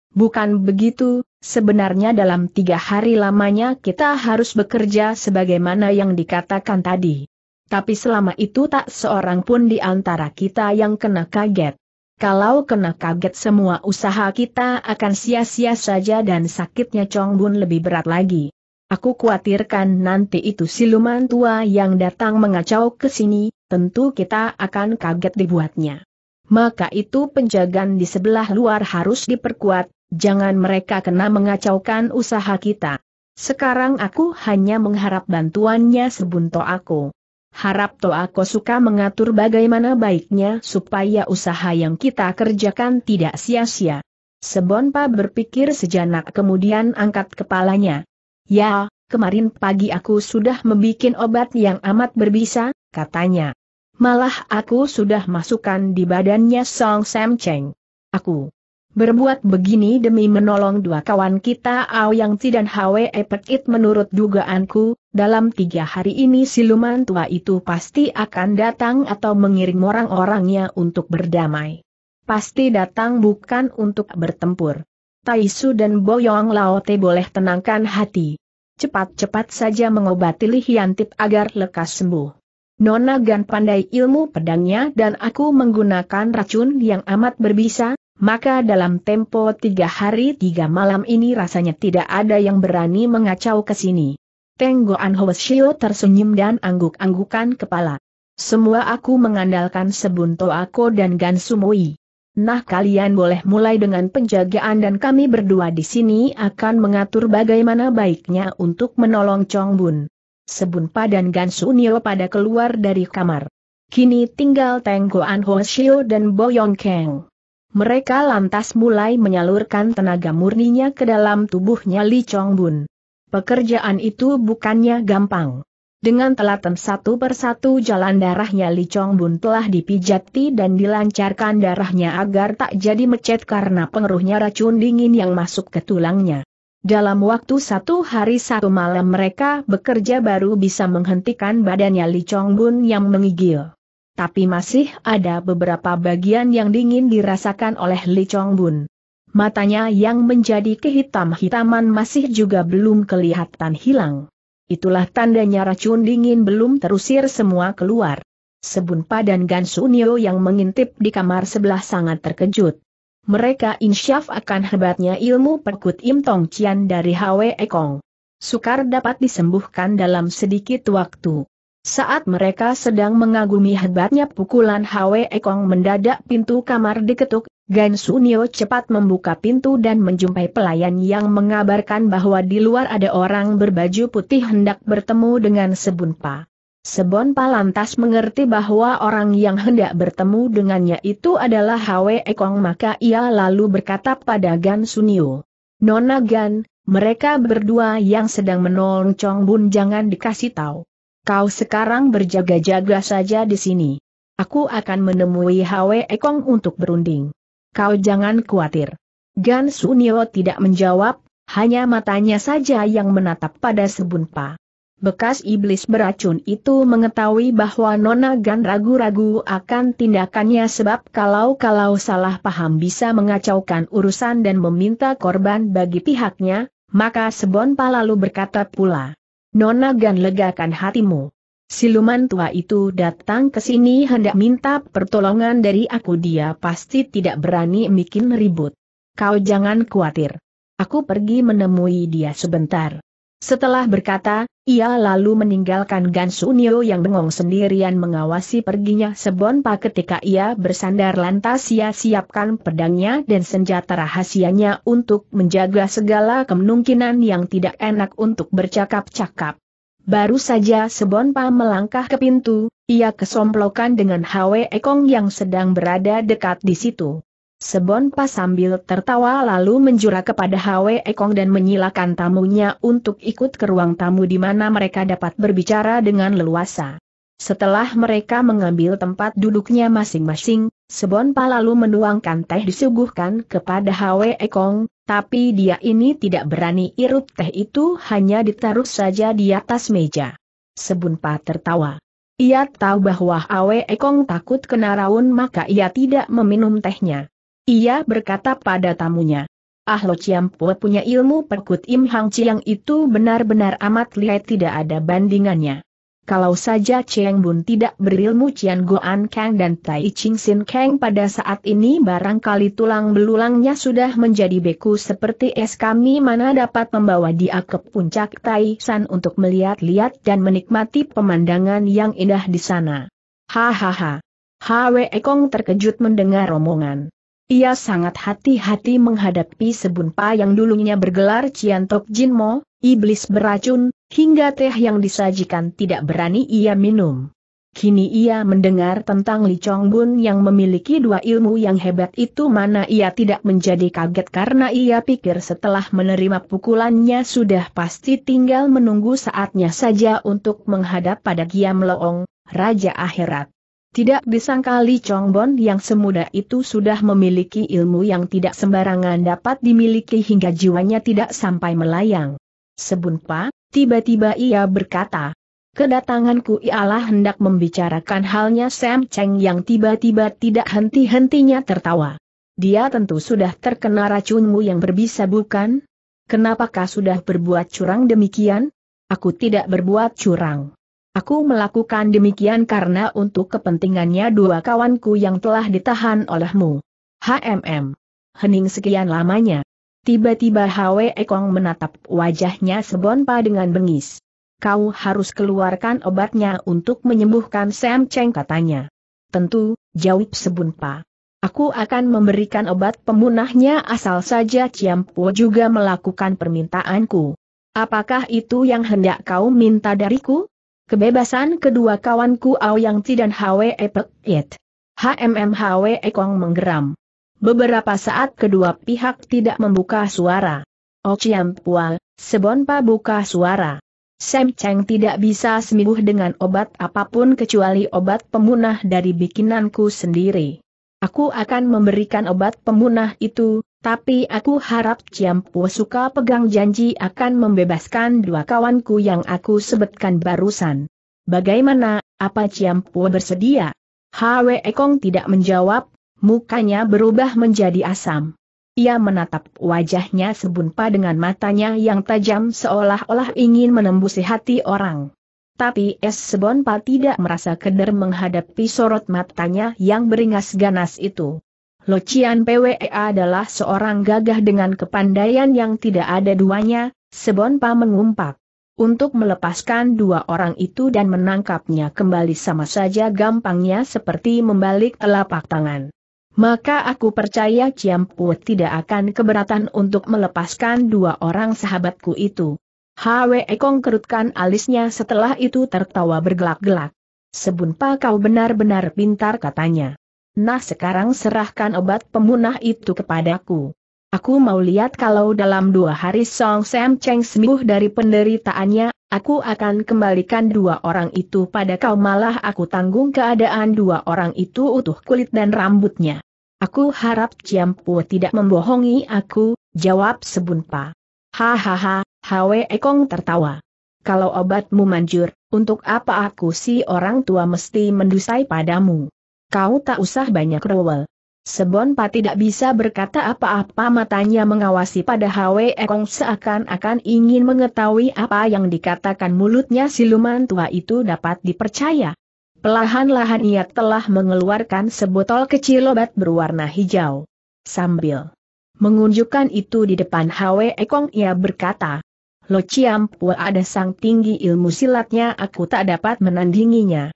Bukan begitu, sebenarnya dalam tiga hari lamanya kita harus bekerja sebagaimana yang dikatakan tadi. Tapi selama itu tak seorang pun di antara kita yang kena kaget. Kalau kena kaget semua usaha kita akan sia-sia saja dan sakitnya Chong Bun lebih berat lagi. Aku khawatirkan nanti itu siluman tua yang datang mengacau ke sini, tentu kita akan kaget dibuatnya. Maka itu penjagaan di sebelah luar harus diperkuat, jangan mereka kena mengacaukan usaha kita. Sekarang aku hanya mengharap bantuannya sebunto aku. Harap to aku suka mengatur bagaimana baiknya supaya usaha yang kita kerjakan tidak sia-sia. Sebonpa berpikir sejenak kemudian angkat kepalanya. Ya, kemarin pagi aku sudah membuat obat yang amat berbisa, katanya. Malah aku sudah masukkan di badannya Song Sam Cheng. Aku Berbuat begini demi menolong dua kawan kita Yang Ti dan Hwe Pekit menurut dugaanku, dalam tiga hari ini siluman tua itu pasti akan datang atau mengirim orang-orangnya untuk berdamai. Pasti datang bukan untuk bertempur. Taisu dan Boyong Laote boleh tenangkan hati. Cepat-cepat saja mengobati Li Hiantip agar lekas sembuh. Nona Gan pandai ilmu pedangnya dan aku menggunakan racun yang amat berbisa, maka dalam tempo tiga hari tiga malam ini rasanya tidak ada yang berani mengacau ke sini. Tenggo An Shio tersenyum dan angguk-anggukan kepala. Semua aku mengandalkan Sebunto Ako dan Gan Sumoi. Nah kalian boleh mulai dengan penjagaan dan kami berdua di sini akan mengatur bagaimana baiknya untuk menolong Chong Bun. Sebun Pa dan Gan Sunio pada keluar dari kamar. Kini tinggal Tenggo An Shio dan Boyong Keng. Mereka lantas mulai menyalurkan tenaga murninya ke dalam tubuhnya Li Chong Bun. Pekerjaan itu bukannya gampang. Dengan telaten satu persatu jalan darahnya Li Chong Bun telah dipijati dan dilancarkan darahnya agar tak jadi mecet karena pengaruhnya racun dingin yang masuk ke tulangnya. Dalam waktu satu hari satu malam mereka bekerja baru bisa menghentikan badannya Li Chong Bun yang mengigil tapi masih ada beberapa bagian yang dingin dirasakan oleh Li Chong Bun. Matanya yang menjadi kehitam-hitaman masih juga belum kelihatan hilang. Itulah tandanya racun dingin belum terusir semua keluar. Sebun Padan Gan Sunio yang mengintip di kamar sebelah sangat terkejut. Mereka insyaf akan hebatnya ilmu perkut Im Tong Chian dari Hwe Ekong. Sukar dapat disembuhkan dalam sedikit waktu. Saat mereka sedang mengagumi hebatnya pukulan Hwe Ekong mendadak pintu kamar diketuk, Gan Sunio cepat membuka pintu dan menjumpai pelayan yang mengabarkan bahwa di luar ada orang berbaju putih hendak bertemu dengan Sebunpa. Sebon lantas mengerti bahwa orang yang hendak bertemu dengannya itu adalah Hwe Ekong maka ia lalu berkata pada Gan Sunio. Nona Gan, mereka berdua yang sedang menolong Chong Bun jangan dikasih tahu. Kau sekarang berjaga-jaga saja di sini. Aku akan menemui Hwe Ekong untuk berunding. Kau jangan khawatir. Gan Sunio tidak menjawab, hanya matanya saja yang menatap pada Sebunpa. Bekas iblis beracun itu mengetahui bahwa Nona Gan ragu-ragu akan tindakannya sebab kalau-kalau salah paham bisa mengacaukan urusan dan meminta korban bagi pihaknya, maka Sebon lalu berkata pula, Nona Gan legakan hatimu. Siluman tua itu datang ke sini hendak minta pertolongan dari aku dia pasti tidak berani bikin ribut. Kau jangan khawatir. Aku pergi menemui dia sebentar. Setelah berkata, ia lalu meninggalkan Gan Sunio yang bengong sendirian mengawasi perginya Sebonpa ketika ia bersandar lantas ia siapkan pedangnya dan senjata rahasianya untuk menjaga segala kemungkinan yang tidak enak untuk bercakap-cakap. Baru saja Sebonpa melangkah ke pintu, ia kesomplokan dengan Hwe Ekong yang sedang berada dekat di situ. Sebon Pas sambil tertawa lalu menjura kepada Hwe Ekong dan menyilakan tamunya untuk ikut ke ruang tamu di mana mereka dapat berbicara dengan leluasa. Setelah mereka mengambil tempat duduknya masing-masing, Sebon Pa lalu menuangkan teh disuguhkan kepada Hwe Ekong, tapi dia ini tidak berani irup teh itu hanya ditaruh saja di atas meja. Sebun Pa tertawa. Ia tahu bahwa Hwe Ekong takut kena raun maka ia tidak meminum tehnya. Ia berkata pada tamunya. Ah Lo Chiampo punya ilmu perkut Im Hang Chiang itu benar-benar amat lihat tidak ada bandingannya. Kalau saja Cheng Bun tidak berilmu Cian Goan Kang dan Tai Ching Sin Kang pada saat ini barangkali tulang belulangnya sudah menjadi beku seperti es kami mana dapat membawa dia ke puncak Tai San untuk melihat-lihat dan menikmati pemandangan yang indah di sana. Hahaha. Hwe Ekong terkejut mendengar omongan. Ia sangat hati-hati menghadapi sebunpa yang dulunya bergelar Ciantok Jinmo, iblis beracun, hingga teh yang disajikan tidak berani ia minum. Kini ia mendengar tentang Li Chong Bun yang memiliki dua ilmu yang hebat itu mana ia tidak menjadi kaget karena ia pikir setelah menerima pukulannya sudah pasti tinggal menunggu saatnya saja untuk menghadap pada Giam Loong, Raja Akhirat. Tidak disangka Li Chongbon yang semudah itu sudah memiliki ilmu yang tidak sembarangan dapat dimiliki hingga jiwanya tidak sampai melayang. Sebunpa, tiba-tiba ia berkata, Kedatanganku ialah hendak membicarakan halnya Sam Cheng yang tiba-tiba tidak henti-hentinya tertawa. Dia tentu sudah terkena racunmu yang berbisa bukan? Kenapakah sudah berbuat curang demikian? Aku tidak berbuat curang. Aku melakukan demikian karena untuk kepentingannya dua kawanku yang telah ditahan olehmu. HMM. Hening sekian lamanya. Tiba-tiba Hwe Ekong menatap wajahnya Sebonpa dengan bengis. Kau harus keluarkan obatnya untuk menyembuhkan Sam Cheng katanya. Tentu, jawab Sebonpa. Aku akan memberikan obat pemunahnya asal saja Ciampu juga melakukan permintaanku. Apakah itu yang hendak kau minta dariku? Kebebasan kedua kawanku Aoyang Ti dan Hwe Epek Yet. HMM Hwe Ekong menggeram. Beberapa saat kedua pihak tidak membuka suara. Ochiam Pua, Sebonpa buka suara. Sam Cheng tidak bisa sembuh dengan obat apa pun kecuali obat pemunah dari bikinanku sendiri. Aku akan memberikan obat pemunah itu, tapi aku harap Ciampu suka pegang janji akan membebaskan dua kawanku yang aku sebutkan barusan. Bagaimana, apa Ciampu bersedia? Hwe Ekong tidak menjawab, mukanya berubah menjadi asam. Ia menatap wajahnya sebunpa dengan matanya yang tajam seolah-olah ingin menembusi hati orang. Tapi Es Sebonpa tidak merasa keder menghadapi sorot matanya yang beringas ganas itu. Locian PWE adalah seorang gagah dengan kepandaian yang tidak ada duanya, Sebonpa mengumpat. Untuk melepaskan dua orang itu dan menangkapnya kembali sama saja gampangnya seperti membalik telapak tangan. Maka aku percaya Ciampu tidak akan keberatan untuk melepaskan dua orang sahabatku itu. Hwe Ekong kerutkan alisnya setelah itu tertawa bergelak-gelak. Sebunpa kau benar-benar pintar katanya. Nah sekarang serahkan obat pemunah itu kepadaku. Aku mau lihat kalau dalam dua hari Song Sam Cheng sembuh dari penderitaannya, aku akan kembalikan dua orang itu pada kau malah aku tanggung keadaan dua orang itu utuh kulit dan rambutnya. Aku harap Ciampu tidak membohongi aku, jawab Sebunpa. Hahaha, Hwe Ekong tertawa. Kalau obatmu manjur, untuk apa aku si orang tua mesti mendusai padamu? Kau tak usah banyak rewel. Sebonpa tidak bisa berkata apa-apa matanya mengawasi pada Hwe Ekong seakan-akan ingin mengetahui apa yang dikatakan mulutnya siluman tua itu dapat dipercaya. Pelahan-lahan ia telah mengeluarkan sebotol kecil obat berwarna hijau. Sambil mengunjukkan itu di depan Hwe Ekong ia berkata, Lo Ciampu ada sang tinggi ilmu silatnya aku tak dapat menandinginya.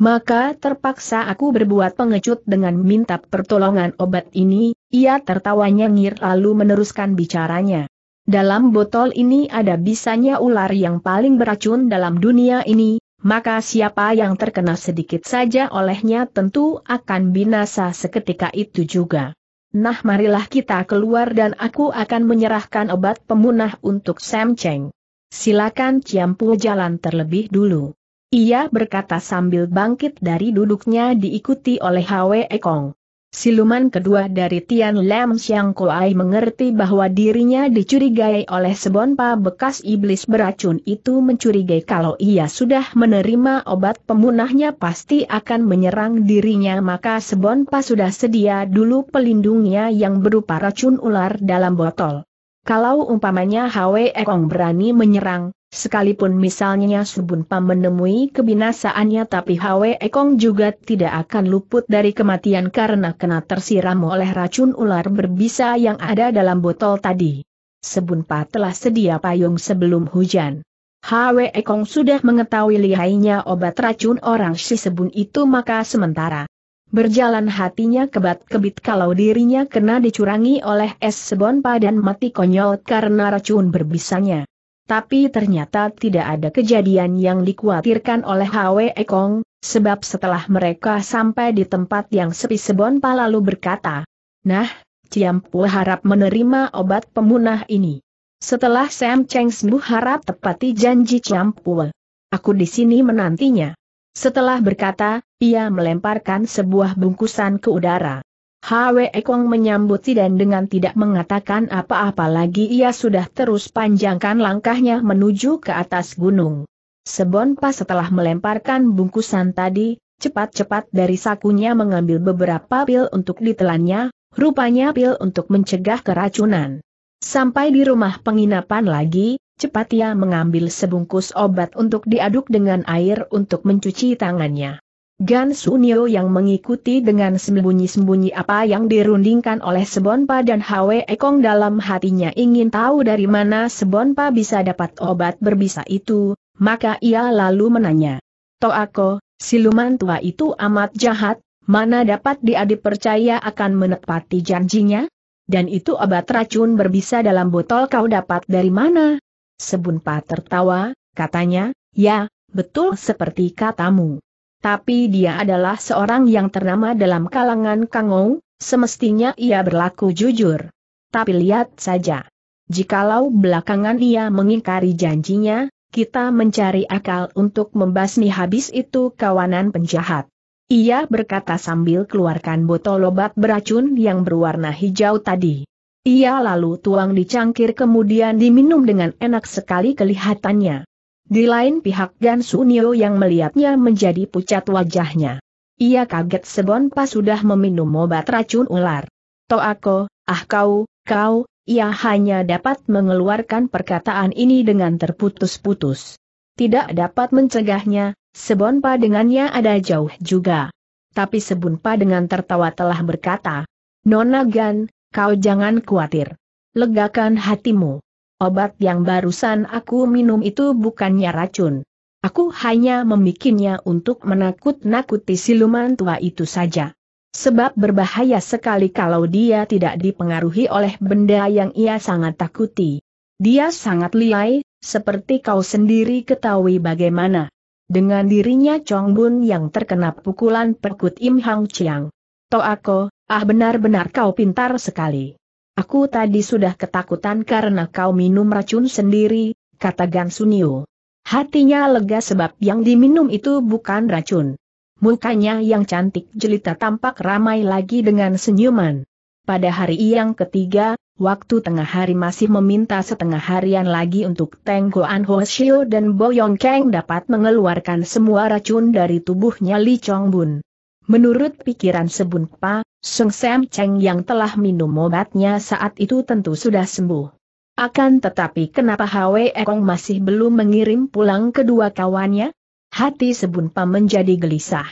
Maka terpaksa aku berbuat pengecut dengan minta pertolongan obat ini, ia tertawa nyengir lalu meneruskan bicaranya. Dalam botol ini ada bisanya ular yang paling beracun dalam dunia ini, maka siapa yang terkena sedikit saja olehnya tentu akan binasa seketika itu juga. Nah marilah kita keluar dan aku akan menyerahkan obat pemunah untuk Sam Cheng. Silakan Ciampu jalan terlebih dulu. Ia berkata sambil bangkit dari duduknya diikuti oleh Hwe Ekong. Siluman kedua dari Tian Lam Siang Kuai mengerti bahwa dirinya dicurigai oleh sebonpa bekas iblis beracun itu mencurigai kalau ia sudah menerima obat pemunahnya pasti akan menyerang dirinya maka sebonpa sudah sedia dulu pelindungnya yang berupa racun ular dalam botol. Kalau umpamanya Hwe Ekong berani menyerang, Sekalipun misalnya Subunpa menemui kebinasaannya tapi Hwe Ekong juga tidak akan luput dari kematian karena kena tersiram oleh racun ular berbisa yang ada dalam botol tadi. Sebunpa telah sedia payung sebelum hujan. Hwe Ekong sudah mengetahui lihainya obat racun orang si sebun itu maka sementara. Berjalan hatinya kebat-kebit kalau dirinya kena dicurangi oleh es sebonpa dan mati konyol karena racun berbisanya. Tapi ternyata tidak ada kejadian yang dikhawatirkan oleh Hwe Ekong, sebab setelah mereka sampai di tempat yang sepi Sebonpa lalu berkata, Nah, Ciampu harap menerima obat pemunah ini. Setelah Sam Cheng sembuh harap tepati janji Ciampu. Aku di sini menantinya. Setelah berkata, ia melemparkan sebuah bungkusan ke udara. Hwe Ekong menyambut dan dengan tidak mengatakan apa-apa lagi ia sudah terus panjangkan langkahnya menuju ke atas gunung. Sebonpa setelah melemparkan bungkusan tadi, cepat-cepat dari sakunya mengambil beberapa pil untuk ditelannya, rupanya pil untuk mencegah keracunan. Sampai di rumah penginapan lagi, cepat ia mengambil sebungkus obat untuk diaduk dengan air untuk mencuci tangannya. Gan Sunyo yang mengikuti dengan sembunyi-sembunyi apa yang dirundingkan oleh Sebonpa dan Hwe Ekong dalam hatinya ingin tahu dari mana Sebonpa bisa dapat obat berbisa itu, maka ia lalu menanya. Toako, siluman tua itu amat jahat, mana dapat dia dipercaya akan menepati janjinya? Dan itu obat racun berbisa dalam botol kau dapat dari mana? Sebunpa tertawa, katanya, ya, betul seperti katamu. Tapi dia adalah seorang yang ternama dalam kalangan Kangou, semestinya ia berlaku jujur. Tapi lihat saja. Jikalau belakangan ia mengingkari janjinya, kita mencari akal untuk membasmi habis itu kawanan penjahat. Ia berkata sambil keluarkan botol obat beracun yang berwarna hijau tadi. Ia lalu tuang di cangkir kemudian diminum dengan enak sekali kelihatannya. Di lain pihak Gan Sunio yang melihatnya menjadi pucat wajahnya. Ia kaget Sebonpa sudah meminum obat racun ular. Toako, ah kau, kau, ia hanya dapat mengeluarkan perkataan ini dengan terputus-putus. Tidak dapat mencegahnya, Sebonpa dengannya ada jauh juga. Tapi Sebonpa dengan tertawa telah berkata, Nona Gan, kau jangan khawatir. Legakan hatimu. Obat yang barusan aku minum itu bukannya racun. Aku hanya membikinnya untuk menakut-nakuti siluman tua itu saja. Sebab berbahaya sekali kalau dia tidak dipengaruhi oleh benda yang ia sangat takuti. Dia sangat liai, seperti kau sendiri ketahui bagaimana. Dengan dirinya Chong Bun yang terkena pukulan perkut Im Hang Chiang. To aku, ah benar-benar kau pintar sekali. Aku tadi sudah ketakutan karena kau minum racun sendiri, kata Gan Sunio. Hatinya lega sebab yang diminum itu bukan racun. Mukanya yang cantik jelita tampak ramai lagi dengan senyuman. Pada hari yang ketiga, waktu tengah hari masih meminta setengah harian lagi untuk Teng Goan Ho Shio dan Boyong Kang dapat mengeluarkan semua racun dari tubuhnya Li Chong Bun. Menurut pikiran Sebun Pa, Seng Sam Cheng yang telah minum obatnya saat itu tentu sudah sembuh. Akan tetapi kenapa Hwe Ekong masih belum mengirim pulang kedua kawannya? Hati Sebunpa menjadi gelisah.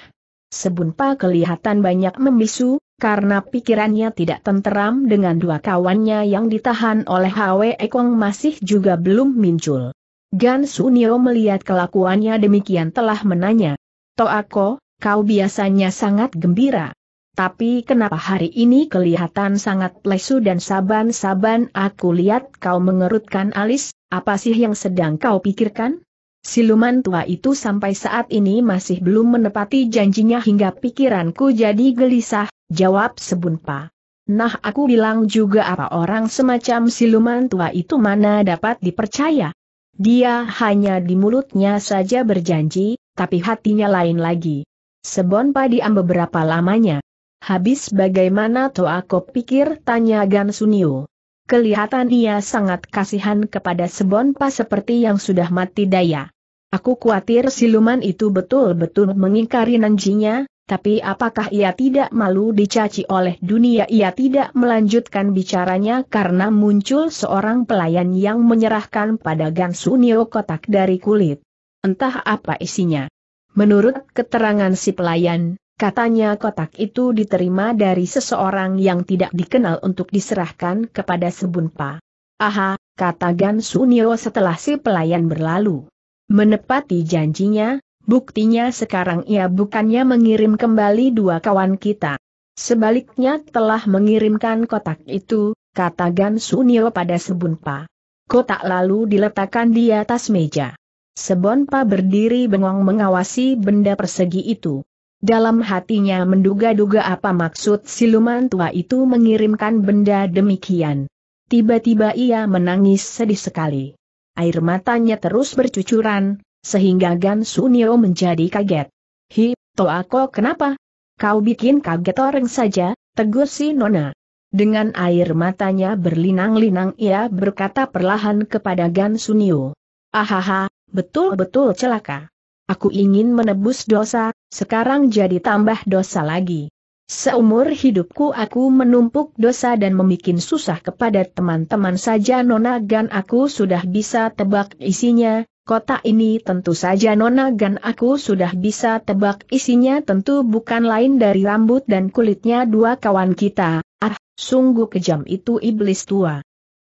Sebunpa kelihatan banyak membisu, karena pikirannya tidak tenteram dengan dua kawannya yang ditahan oleh Hwe Ekong masih juga belum muncul. Gan Sunio melihat kelakuannya demikian telah menanya. Toako, kau biasanya sangat gembira. Tapi kenapa hari ini kelihatan sangat lesu dan saban-saban aku lihat kau mengerutkan alis, apa sih yang sedang kau pikirkan? Siluman tua itu sampai saat ini masih belum menepati janjinya hingga pikiranku jadi gelisah, jawab Sebunpa. Nah aku bilang juga apa orang semacam siluman tua itu mana dapat dipercaya. Dia hanya di mulutnya saja berjanji, tapi hatinya lain lagi. Sebonpa diam beberapa lamanya. Habis bagaimana tuh aku pikir tanya Gan Sunio. Kelihatan ia sangat kasihan kepada Sebonpa seperti yang sudah mati daya. Aku khawatir siluman itu betul-betul mengingkari nanjinya, tapi apakah ia tidak malu dicaci oleh dunia ia tidak melanjutkan bicaranya karena muncul seorang pelayan yang menyerahkan pada Gansunio kotak dari kulit. Entah apa isinya. Menurut keterangan si pelayan, Katanya kotak itu diterima dari seseorang yang tidak dikenal untuk diserahkan kepada Sebunpa. Aha, kata Gan Sunio setelah si pelayan berlalu. Menepati janjinya, buktinya sekarang ia bukannya mengirim kembali dua kawan kita. Sebaliknya telah mengirimkan kotak itu, kata Gan Sunio pada Sebunpa. Kotak lalu diletakkan di atas meja. Sebonpa berdiri bengong mengawasi benda persegi itu. Dalam hatinya menduga-duga apa maksud siluman tua itu mengirimkan benda demikian. Tiba-tiba ia menangis sedih sekali. Air matanya terus bercucuran, sehingga Gan Sunio menjadi kaget. Hi, Toako kenapa? Kau bikin kaget orang saja, tegur si Nona. Dengan air matanya berlinang-linang ia berkata perlahan kepada Gan Sunio. Ahaha, betul-betul celaka. Aku ingin menebus dosa, sekarang jadi tambah dosa lagi. Seumur hidupku aku menumpuk dosa dan membuat susah kepada teman-teman saja Nona Gan aku sudah bisa tebak isinya, kota ini tentu saja Nona Gan aku sudah bisa tebak isinya tentu bukan lain dari rambut dan kulitnya dua kawan kita, ah, sungguh kejam itu iblis tua.